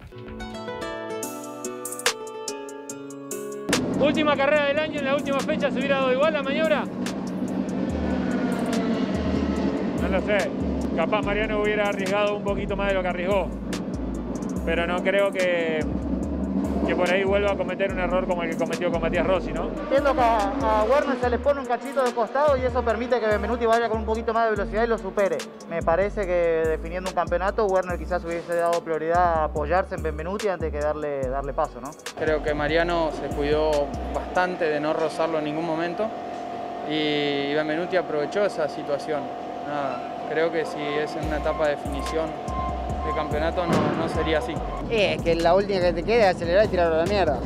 Última carrera del año, en la última fecha se hubiera dado igual la maniobra. No lo sé. Capaz Mariano hubiera arriesgado un poquito más de lo que arriesgó. Pero no creo que, que por ahí vuelva a cometer un error como el que cometió con Matías Rossi, ¿no? Entiendo que a, a Werner se le pone un cachito de costado y eso permite que Benvenuti vaya con un poquito más de velocidad y lo supere. Me parece que definiendo un campeonato, Werner quizás hubiese dado prioridad a apoyarse en Benvenuti antes que darle, darle paso, ¿no? Creo que Mariano se cuidó bastante de no rozarlo en ningún momento y Benvenuti aprovechó esa situación. Nada, creo que si es en una etapa de definición de campeonato no, no sería así. es que la última que te queda es acelerar y tirarlo a la mierda.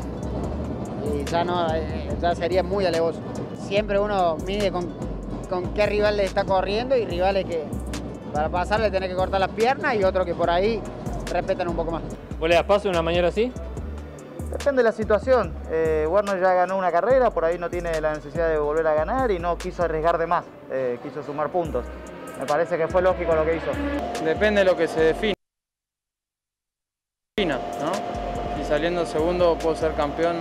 Y ya no, eh, ya sería muy alevoso. Siempre uno mide con, con qué rival le está corriendo y rivales que para pasarle tiene que cortar las piernas y otros que por ahí respetan un poco más. ¿Vos le das paso una maniera así? Depende de la situación. Eh, Werner ya ganó una carrera, por ahí no tiene la necesidad de volver a ganar y no quiso arriesgar de más, eh, quiso sumar puntos. Me parece que fue lógico lo que hizo. Depende de lo que se define. ¿No? Si saliendo segundo puedo ser campeón,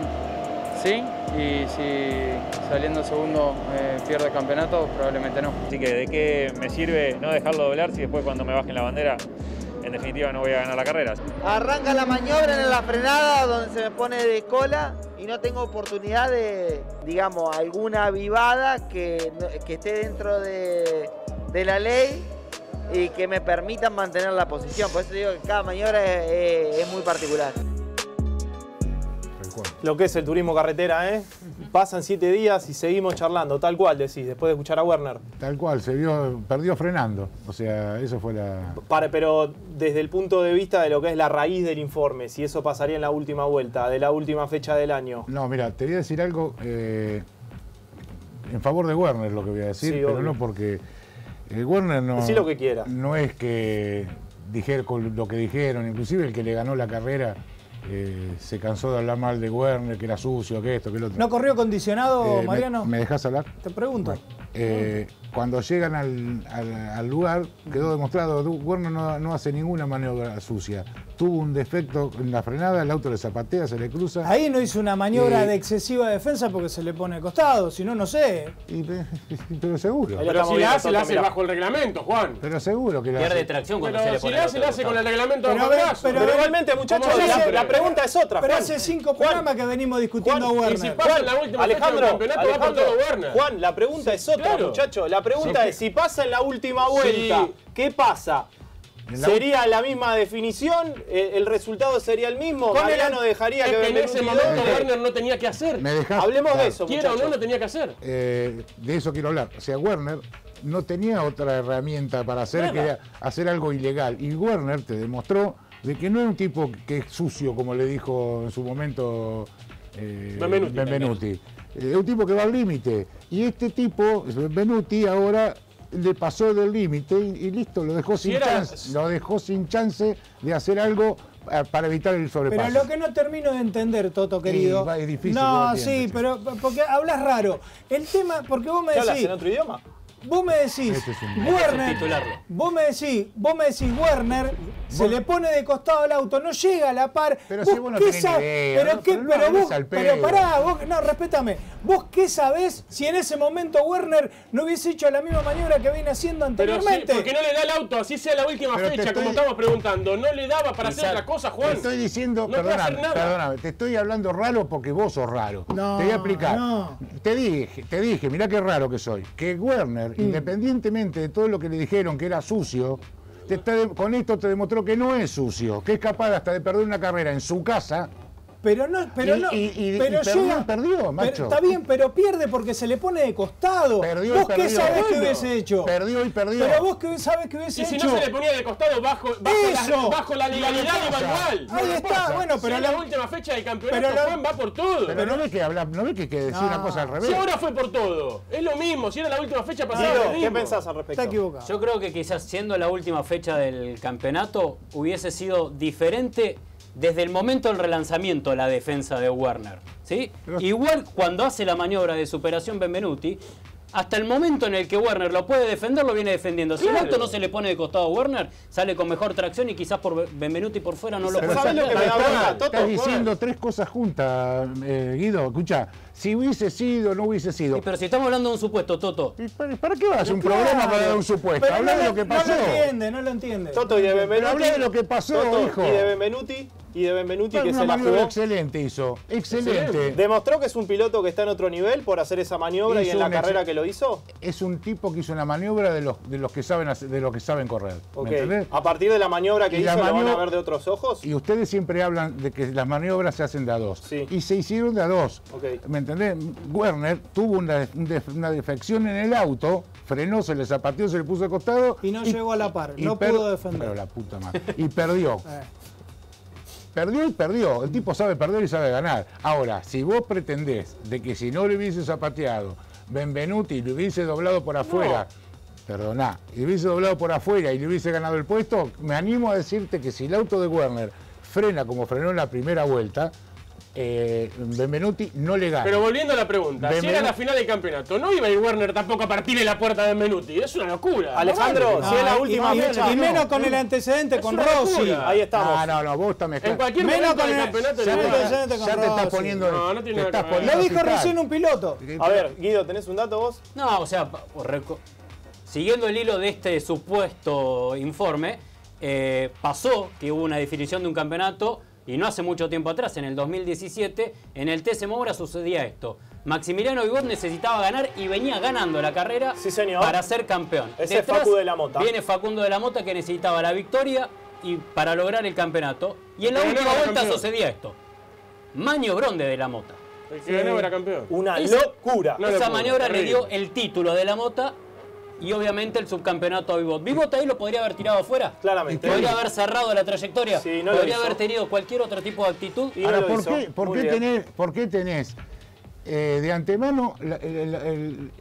sí. Y si saliendo segundo eh, pierdo el campeonato, probablemente no. Así que de qué me sirve no dejarlo doblar si después cuando me bajen la bandera, en definitiva no voy a ganar la carrera. Arranca la maniobra en la frenada donde se me pone de cola y no tengo oportunidad de, digamos, alguna avivada que, que esté dentro de, de la ley y que me permitan mantener la posición. Por eso digo que cada maniobra es, es- es muy particular. Lo que es el turismo carretera, ¿eh? Pasan siete días y seguimos charlando, tal cual decís, después de escuchar a Werner. Tal cual, se vio, perdió frenando. O sea, eso fue la. Para, pero desde el punto de vista de lo que es la raíz del informe, si eso pasaría en la última vuelta, de la última fecha del año. No, mira, te voy a decir algo eh, en favor de Werner, lo que voy a decir, Sí, pero obvio. no porque eh, Werner no. Decí lo que quieras. No es que dijeron con lo que dijeron, inclusive el que le ganó la carrera eh, se cansó de hablar mal de Werner, que era sucio, que esto, que lo otro. ¿No corrió condicionado, Eh, me- Mariano? ¿Me, dejas hablar? Te pregunto. Eh, cuando llegan al, al- al lugar, quedó demostrado, Werner no, no hace ninguna maniobra sucia. Tuvo un defecto en la frenada, el auto le zapatea, se le cruza. Ahí no hizo una maniobra Eh, de excesiva defensa porque se le pone de costado, si no, no sé. pero seguro. Pero si la hace, la hace bajo el reglamento, Juan. Pero seguro que la Pierde hace. tracción cuando Pero se le si pone la el hace, la hace de con el reglamento Pero a brazo. pero a igualmente, muchachos, la, la pregunta es otra, Pero Juan. hace cinco programas que venimos discutiendo a Juan, Werner. y si pasa en la última Alejandro, campeonato, Werner. Juan, la pregunta es otra, claro. muchacho. La pregunta Sí. es, si pasa en la última vuelta, Sí. ¿qué pasa? La ¿Sería la misma definición? ¿El, el resultado sería el mismo? Con el- ¿Mariano dejaría es que que en ese momento? Werner no tenía que hacer. ¿Me dejás? Hablemos de eso, Quiera o no, muchachos. lo tenía que hacer. Eh, de eso quiero hablar. O sea, Werner no tenía otra herramienta para hacer Nada. que era hacer algo ilegal. Y Werner te demostró de que no es un tipo que es sucio, como le dijo en su momento eh, Benvenuti. Benvenuti. Eh, Es un tipo que va al límite. Y este tipo, Benvenuti, ahora le pasó del límite y, y listo, lo dejó sin chance. Lo dejó sin chance de hacer algo eh, para evitar el sobrepaso. Pero lo que no termino de entender, Toto querido. es difícil no, sí, pero porque hablas raro. El tema, porque vos me ¿Qué hablas decís. en otro idioma? Vos me decís, Este es un- Werner, subtitularlo. vos me decís, vos me decís, Werner, se le pone de costado al auto, no llega a la par. Pero si vos no qué tenés idea, pero no, qué, pero pero vos, pero pará, vos, no, respétame. ¿Vos qué sabés si en ese momento Werner no hubiese hecho la misma maniobra que viene haciendo Pero sí, anteriormente? porque no le da el auto, así sea la última Pero te fecha, como estamos preguntando. No le daba para hacer otra cosa, Te Juan. estoy diciendo, No perdóname, nada. perdóname, te estoy hablando raro porque vos sos raro. No, te voy a explicar. no. Te dije, te dije, mirá qué raro que soy. Que Werner, Mm. independientemente de todo lo que le dijeron que era sucio, con esto te demostró que no es sucio, que es capaz hasta de perder una carrera en su casa. Pero no, pero Y- no. y- y- pero y perdió, llega- perdió, pero macho. está bien, pero pierde porque se le pone de costado. Perdió y ¿Vos qué perdió. sabés que hubiese hecho? Perdió y perdió. Pero vos qué sabés que hubiese Y si hecho. no se le ponía de costado bajo, bajo, Eso. la, bajo la legalidad pasa. igual. Ahí está, bueno, Si pero en la- la última fecha del campeonato, pero la- Juan va por todo. Pero no ves que hablar, no ves que que decir No. una cosa al revés. Si ahora fue por todo, es lo mismo. Si era la última fecha pasada, lo ¿qué pensás al respecto? Está equivocado. Yo creo que quizás siendo la última fecha del campeonato hubiese sido diferente desde el momento del relanzamiento la defensa de Werner. ¿sí? Igual cuando hace la maniobra de superación Benvenuti, hasta el momento en el que Werner lo puede defender, lo viene defendiendo. Si el Claro. auto no se le pone de costado a Werner, sale con mejor tracción y quizás por Benvenuti por fuera no lo Pero puede ¿sabés lo hacer. que me da estás- estás diciendo tres cosas juntas, eh, Guido. Escucha, si hubiese sido, no hubiese sido. Sí, pero si estamos hablando de un supuesto, Toto. ¿Y ¿Para, para qué vas a un Claro. programa para dar un supuesto? Pero Habla no de lo- que pasó. No lo entiende, no lo entiende. Toto y de Benvenuti. Pero habla de lo que pasó, Toto hijo. y de Benvenuti. Y de Benvenuti que se la maniobra jugó. excelente hizo, excelente. ¿Demostró que es un piloto que está en otro nivel por hacer esa maniobra y en la carrera que lo hizo? Es un tipo que hizo una maniobra de los, de los que saben hacer- de los que saben correr. Ok. ¿Me entendés? A partir de la maniobra que Y hizo, la ¿lo van a maniobra- ver de otros ojos? Y ustedes siempre hablan de que las maniobras se hacen de a dos. Y se hicieron de a dos. ¿Me entendés? Werner tuvo una, una defección en el auto, frenó, se le zapateó, se le puso al costado. Y no llegó a la par, no pudo defender. Pero la puta madre. Y perdió. Perdió y perdió. El tipo sabe perder y sabe ganar. Ahora, si vos pretendés de que si no le hubiese zapateado Benvenuti le hubiese doblado por afuera, perdoná, y le hubiese doblado por afuera y le hubiese ganado el puesto, me animo a decirte que si el auto de Werner frena como frenó en la primera vuelta, eh, Benvenuti no le gana. Pero volviendo a la pregunta, si era la final del campeonato, no iba a ir Werner tampoco a partirle la puerta de Benvenuti. Es una locura. Alejandro, No, si es la última y, fecha. y menos con el antecedente Es con Rossi. locura. Ahí estamos. No, no, no, vos estás mezclando. En cualquier Menos momento con el- campeonato ya ya te- estás poniendo. No, no tiene nada que ver. Lo dijo recién un piloto. A ver, Guido, ¿tenés un dato vos? No, o sea, siguiendo el hilo de este supuesto informe, eh, pasó que hubo una definición de un campeonato y no hace mucho tiempo atrás, en el 2017, en el TC Moura sucedía esto. Maximiliano Vivot necesitaba ganar y venía ganando la carrera Sí, señor. para ser campeón. Ese es Facu de la Mota. Viene Facundo de la Mota que necesitaba la victoria y para lograr el campeonato. Y en la última vuelta campeón. sucedía esto. Maniobrón de De la Mota. El que ganaba era campeón. Una Esa- locura. No, Esa locura, maniobra le dio el título de la Mota y obviamente el subcampeonato a Vivot. Vivot ahí lo podría haber tirado afuera. Claramente. Podría haber cerrado la trayectoria. Sí, no podría haber tenido cualquier otro tipo de actitud. Y no Ahora, lo ¿por qué, por Muy qué bien. tenés, por qué tenés eh, de antemano la, el- el-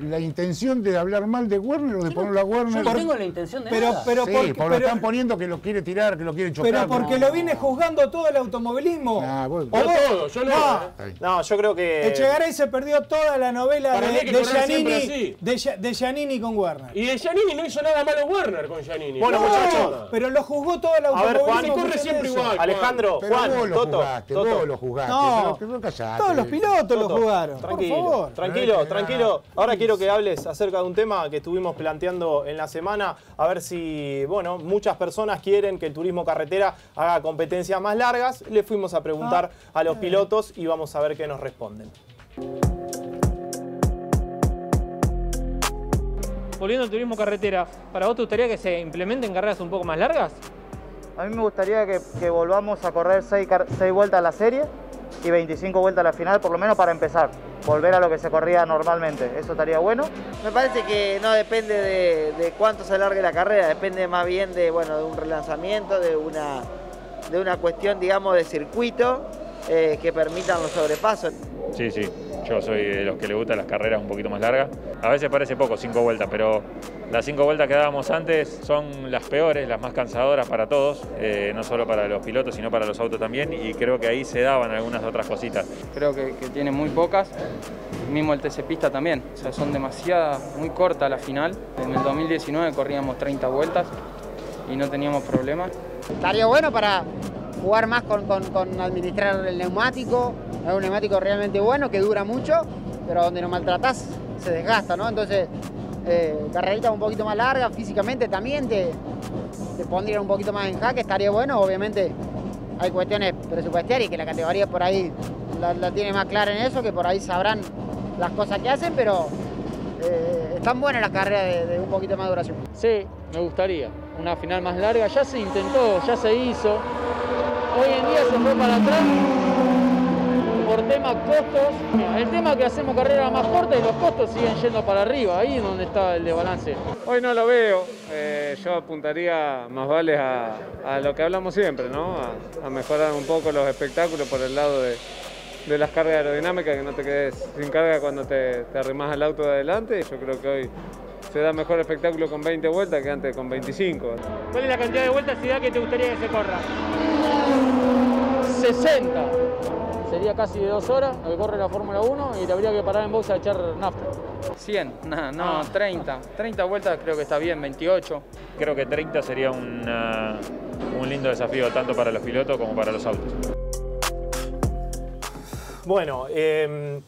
la intención de hablar mal de Werner o de ponerlo a Yo Werner? no tengo la intención de Pero, nada. pero, sí, porque, porque lo pero, están poniendo que lo quiere tirar, que lo quiere chocar. pero porque no. lo viene juzgando todo el automovilismo. Ah, vos- O No todo, yo no. No, ¿eh? No, yo creo que. Echegaray se perdió toda la novela de, de Giannini, de, de Giannini con Werner. Y de Giannini no hizo nada malo Werner con Giannini. Bueno, No, muchachos. Pero lo juzgó todo el A ver, Juan, automovilismo. corre siempre igual. Alejandro, Pero Juan, vos lo Toto. vos lo jugaste. No, pero, pero. Todos los pilotos lo Toto, jugaron. Tranquilo, por favor. tranquilo, Eh, tranquilo. Ahora quiero que hables acerca de un tema que estuvimos planteando en la semana, a ver si, bueno, muchas personas quieren que el turismo carretera haga competencias más largas. Le fuimos a preguntar a los pilotos y vamos a ver qué nos responden. Volviendo al turismo carretera, ¿para vos te gustaría que se implementen carreras un poco más largas? A mí me gustaría que, que volvamos a correr 6 vueltas a la serie y 25 vueltas a la final, por lo menos para empezar. Volver a lo que se corría normalmente, eso estaría bueno. Me parece que no depende de, cuánto se alargue la carrera, depende más bien de, bueno, de un relanzamiento, de una, de una cuestión, digamos, de circuito eh, que permitan los sobrepasos. Sí, sí, yo soy de los que le gustan las carreras un poquito más largas. A veces parece poco, cinco vueltas, pero las cinco vueltas que dábamos antes son las peores, las más cansadoras para todos, eh, no solo para los pilotos, sino para los autos también, y creo que ahí se daban algunas otras cositas. Creo que, que tiene muy pocas. Mismo el TC Pista también. O sea, son demasiadas, muy corta la final. En el 2019 corríamos 30 vueltas y no teníamos problemas. Estaría bueno para jugar más con, con- con administrar el neumático. Es un neumático realmente bueno, que dura mucho, pero donde lo maltratás se desgasta, ¿no? Entonces, eh, carreritas un poquito más largas, físicamente también te, te pondrían un poquito más en jaque, estaría bueno. Obviamente hay cuestiones presupuestarias que la categoría por ahí la, la tiene más clara en eso, que por ahí sabrán las cosas que hacen, pero eh, están buenas las carreras de, un poquito más duración. Sí, me gustaría. Una final más larga. Ya se intentó, ya se hizo. Hoy en día se fue para atrás por temas costos. Mira, el tema es que hacemos carreras más cortas y los costos siguen yendo para arriba. Ahí es donde está el desbalance. Hoy no lo veo, eh, yo apuntaría más vale a, a lo que hablamos siempre, ¿no? A, a mejorar un poco los espectáculos por el lado de, de las cargas aerodinámicas, que no te quedes sin carga cuando te, te arrimas al auto de adelante. Yo creo que hoy se da mejor espectáculo con 20 vueltas que antes con 25. ¿Cuál es la cantidad de vueltas y edad que te gustaría que se corra? 60. Sería casi de dos horas lo que corre la Fórmula 1 y te habría que parar en box a echar nafta. 100, no, no, 30. 30 vueltas creo que está bien, 28. Creo que 30 sería una- un lindo desafío tanto para los pilotos como para los autos. Bueno, eh,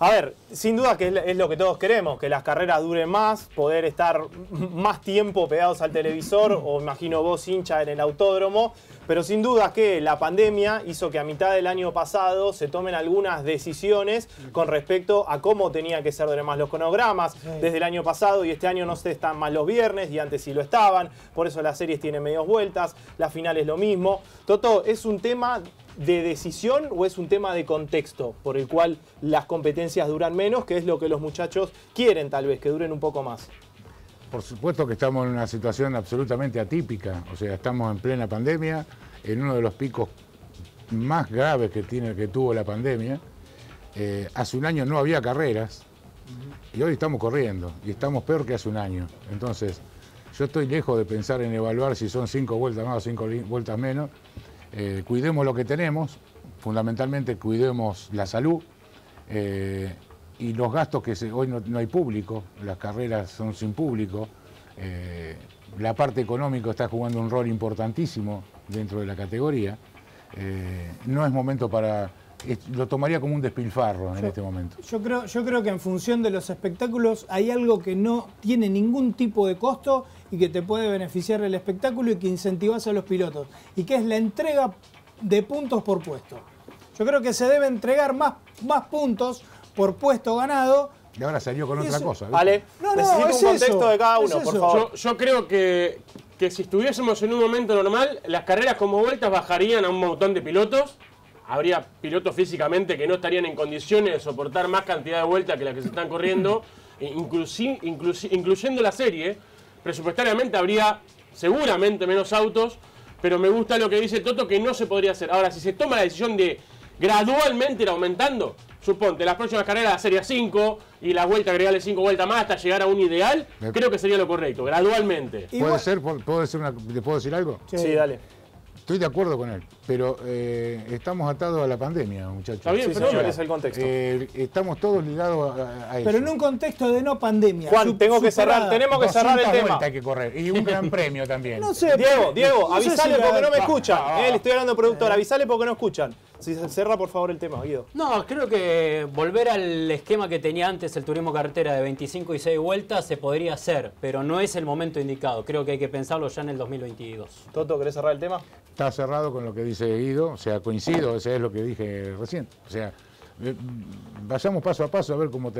a ver, sin duda que es, es lo que todos queremos, que las carreras duren más, poder estar más tiempo pegados al televisor, o imagino vos hincha en el autódromo, pero sin duda que la pandemia hizo que a mitad del año pasado se tomen algunas decisiones con respecto a cómo tenía que ser además los cronogramas desde el año pasado y este año no se están más los viernes y antes sí lo estaban, por eso las series tienen medios vueltas, la final es lo mismo. Toto, ¿es un tema de decisión o es un tema de contexto por el cual las competencias duran menos, que es lo que los muchachos quieren tal vez, que duren un poco más? Por supuesto que estamos en una situación absolutamente atípica, o sea, estamos en plena pandemia, en uno de los picos más graves que, tiene, que tuvo la pandemia. Eh, hace un año no había carreras y hoy estamos corriendo y estamos peor que hace un año. Entonces, yo estoy lejos de pensar en evaluar si son cinco vueltas más o cinco vueltas menos. Eh, cuidemos lo que tenemos, fundamentalmente cuidemos la salud eh, y los gastos que hoy no, hay público, las carreras son sin público, eh, la parte económica está jugando un rol importantísimo dentro de la categoría. no es momento para lo tomaría como un despilfarro en este momento. Yo creo, yo creo que en función de los espectáculos hay algo que no tiene ningún tipo de costo y que te puede beneficiar el espectáculo y que incentivas a los pilotos. Y que es la entrega de puntos por puesto. Yo creo que se debe entregar más, más puntos por puesto ganado. Y ahora salió con otra cosa. Vale, no, no, necesito un contexto de cada uno, por favor. Yo, creo que, que si estuviésemos en un momento normal, las carreras como vueltas bajarían a un montón de pilotos habría pilotos físicamente que no estarían en condiciones de soportar más cantidad de vueltas que las que se están corriendo, e incluyendo la serie, presupuestariamente habría seguramente menos autos, pero me gusta lo que dice Toto que no se podría hacer. Ahora, si se toma la decisión de gradualmente ir aumentando, suponte, las próximas carreras la serie 5 y las vueltas agregarle 5 vueltas más hasta llegar a un ideal, creo que sería lo correcto, gradualmente. ¿Puede ser? ¿Puedo decir, ¿Le puedo decir algo? sí dale. Estoy de acuerdo con él, pero eh, estamos atados a la pandemia, muchachos. Está bien, pero ¿cuál es el contexto? Eh, estamos todos ligados a, eso. Pero en un contexto de no pandemia. Juan, tengo que cerrar, tenemos que cerrar el tema. hay que correr y un gran premio también. No sé, Diego, Diego, avisale porque no me escuchan. Eh, le estoy hablando de productor, avisale porque no escuchan. Si se cierra, por favor, el tema, Guido. No, creo que volver al esquema que tenía antes el turismo carretera de 25 y 6 vueltas se podría hacer, pero no es el momento indicado. Creo que hay que pensarlo ya en el 2022. Toto, ¿querés cerrar el tema? Está cerrado con lo que dice Guido, o sea, coincido, ese es lo que dije recién. O sea, eh, vayamos paso a paso a ver cómo,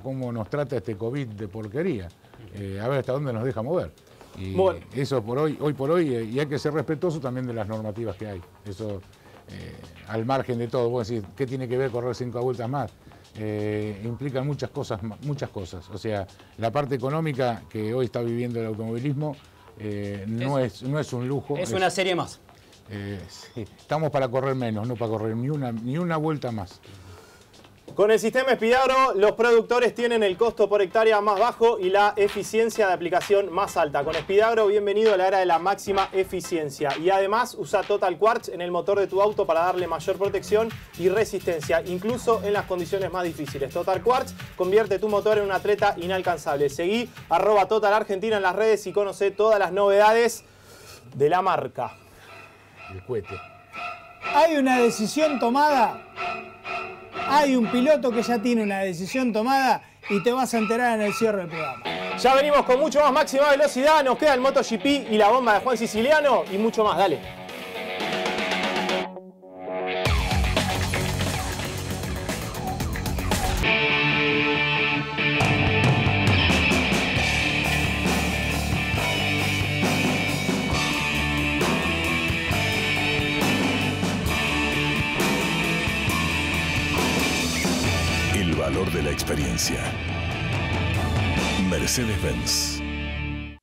cómo, nos trata este COVID de porquería, eh, a ver hasta dónde nos deja mover. Y eso por hoy, hoy por hoy, eh, y hay que ser respetuoso también de las normativas que hay. Eso eh, al margen de todo, vos decís, ¿qué tiene que ver correr cinco vueltas más? Eh, implican muchas cosas, muchas cosas. O sea, la parte económica que hoy está viviendo el automovilismo eh, no, es, no es un lujo. Es, una serie más. Estamos para correr menos, no para correr ni una, ni una vuelta más. Con el sistema Espidagro, los productores tienen el costo por hectárea más bajo y la eficiencia de aplicación más alta. Con Espidagro, bienvenido a la era de la máxima eficiencia. Y además, usa Total Quartz en el motor de tu auto para darle mayor protección y resistencia, incluso en las condiciones más difíciles. Total Quartz convierte tu motor en un atleta inalcanzable. Seguí arroba Total Argentina en las redes y conoce todas las novedades de la marca. El cohete. Hay una decisión tomada hay un piloto que ya tiene una decisión tomada y te vas a enterar en el cierre del programa. Ya venimos con mucho más máxima velocidad, nos queda el MotoGP y la bomba de Juan Siciliano y mucho más, dale.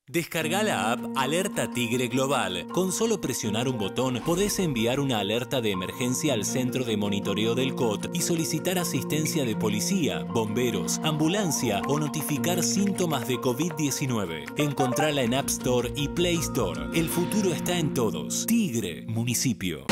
Descarga la app Alerta Tigre Global. Con solo presionar un botón podés enviar una alerta de emergencia al centro de monitoreo del COT y solicitar asistencia de policía, bomberos, ambulancia o notificar síntomas de COVID-19. Encontrala en App Store y Play Store. El futuro está en todos. Tigre, municipio.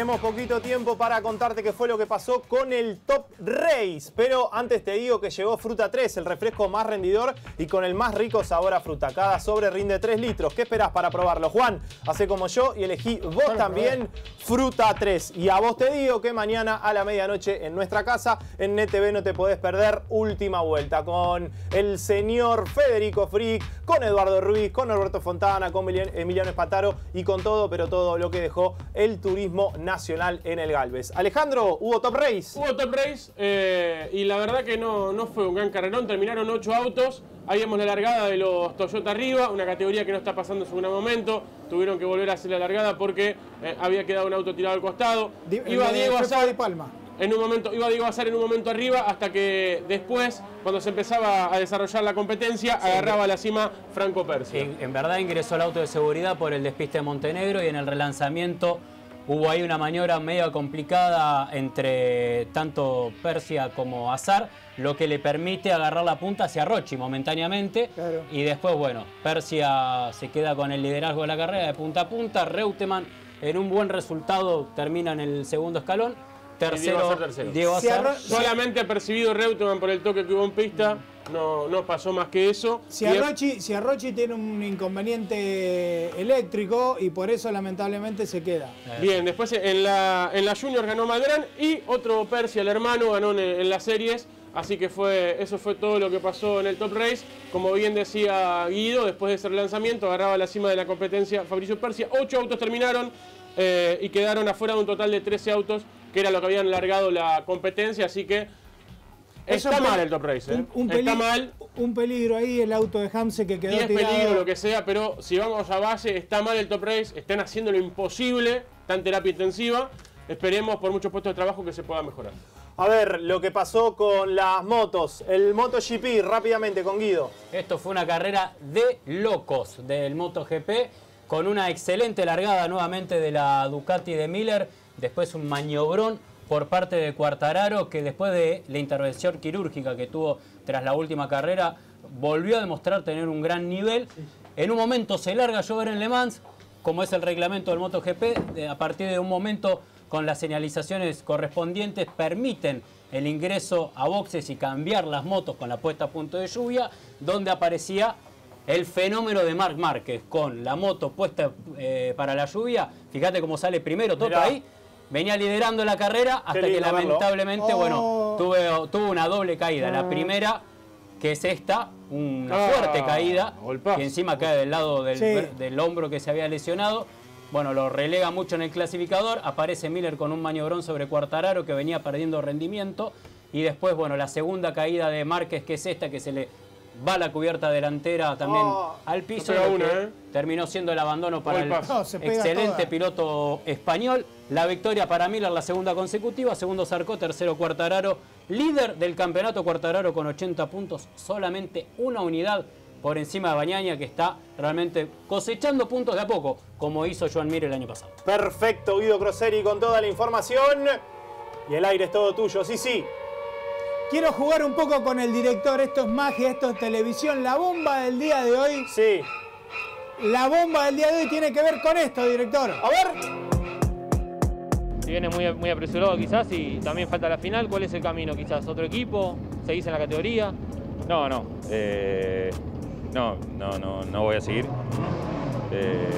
Tenemos poquito tiempo para contarte qué fue lo que pasó con el Top Race. Pero antes te digo que llegó Fruta 3, el refresco más rendidor y con el más rico sabor a fruta. Cada sobre rinde 3 litros. ¿Qué esperás para probarlo? Juan, hace como yo y elegí vos también Fruta 3. Y a vos te digo que mañana a la medianoche en nuestra casa, en NetTV, no te podés perder última vuelta con el señor Federico Frick, con Eduardo Ruiz, con Alberto Fontana, con Emiliano Espataro y con todo, pero todo lo que dejó el turismo nacional en el Galvez. Alejandro, ¿hubo top race? Hubo top race eh, y la verdad que no, no fue un gran carrerón, terminaron ocho autos. Ahí vemos la largada de los Toyota arriba, una categoría que no está pasando en su gran momento. Tuvieron que volver a hacer la largada porque eh, había quedado un auto tirado al costado. Iba Diego Azar, de Palma. En un momento, iba Diego Azar en un momento arriba hasta que después, cuando se empezaba a desarrollar la competencia, agarraba la cima Franco Persia. En, en verdad ingresó el auto de seguridad por el despiste de Montenegro y en el relanzamiento Hubo ahí una maniobra medio complicada entre tanto Persia como Azar, lo que le permite agarrar la punta hacia Rochi momentáneamente. Y después, bueno, Persia se queda con el liderazgo de la carrera de punta a punta. Reutemann en un buen resultado termina en el segundo escalón. Tercero, Diego Azar. Solamente ha percibido Reutemann por el toque que hubo en pista no, no pasó más que eso. Si Arrochi, si Arrochi tiene un inconveniente eléctrico y por eso lamentablemente se queda. Bien, después en la, en la Junior ganó Madrán y otro Persia, el hermano, ganó en, las series. Así que fue, eso fue todo lo que pasó en el Top Race. Como bien decía Guido, después de ese lanzamiento agarraba la cima de la competencia Fabricio Persia. Ocho autos terminaron eh, y quedaron afuera de un total de 13 autos, que era lo que habían largado la competencia. Así que Está mal el top race, ¿eh? un, Está mal. Un peligro ahí el auto de Hamse que quedó y es peligro lo que sea, pero si vamos a base, está mal el top race, están haciendo lo imposible, tan terapia intensiva. Esperemos por muchos puestos de trabajo que se pueda mejorar. A ver, lo que pasó con las motos, el MotoGP, rápidamente con Guido. Esto fue una carrera de locos del MotoGP, con una excelente largada nuevamente de la Ducati de Miller, después un maniobrón por parte de Cuartararo, que después de la intervención quirúrgica que tuvo tras la última carrera, volvió a demostrar tener un gran nivel. En un momento se larga a llover en Le Mans, como es el reglamento del MotoGP, a partir de un momento con las señalizaciones correspondientes permiten el ingreso a boxes y cambiar las motos con la puesta a punto de lluvia, donde aparecía el fenómeno de Marc Márquez con la moto puesta eh, para la lluvia. Fíjate cómo sale primero, todo ahí venía liderando la carrera hasta que lamentablemente, bueno, oh. tuvo, una doble caída. La ah. primera, que es esta, una ah, fuerte caída, que encima cae del lado del, hombro que se había lesionado. Bueno, lo relega mucho en el clasificador. Aparece Miller con un maniobrón sobre Cuartararo que venía perdiendo rendimiento. Y después, bueno, la segunda caída de Márquez, que es esta, que se le va la cubierta delantera también oh. al piso. ¿eh? Terminó siendo el abandono para el excelente piloto español. La victoria para Miller, la segunda consecutiva. Segundo Zarcó, tercero Cuartararo. Líder del campeonato Cuartararo con 80 puntos. Solamente una unidad por encima de Bañaña que está realmente cosechando puntos de a poco, como hizo Joan Mir el año pasado. Perfecto, Guido Croseri con toda la información. Y el aire es todo tuyo, sí, sí. Quiero jugar un poco con el director. Esto es magia, esto es televisión. La bomba del día de hoy. Sí. La bomba del día de hoy tiene que ver con esto, director. A ver. Si viene muy, muy apresurado quizás y también falta la final, ¿cuál es el camino quizás? ¿Otro equipo? ¿Seguís en la categoría? No, no. Eh, no, no, no, no voy a seguir. Eh,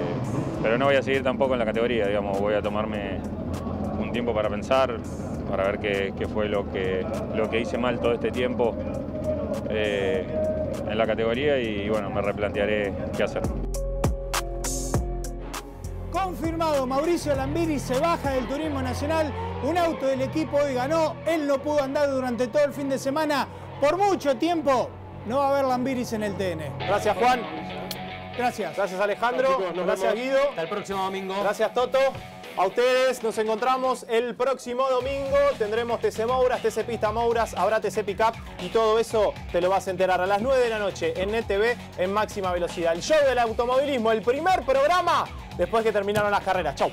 pero no voy a seguir tampoco en la categoría, digamos, voy a tomarme un tiempo para pensar, para ver qué, fue lo que, lo que hice mal todo este tiempo eh, en la categoría y bueno, me replantearé qué hacer. Confirmado, Mauricio Lambiri se baja del turismo nacional, un auto del equipo hoy ganó, él no pudo andar durante todo el fin de semana por mucho tiempo, no va a haber Lambiris en el TN. Gracias, Juan. Gracias. Gracias, Alejandro. Chicos, Gracias, vemos. Guido. Hasta el próximo domingo. Gracias, Toto. A ustedes nos encontramos el próximo domingo. Tendremos TC Mouras, TC Pista Mouras, habrá TC Pickup y todo eso te lo vas a enterar a las 9 de la noche en NetTV en máxima velocidad. El show del automovilismo, el primer programa después que terminaron las carreras. Chau.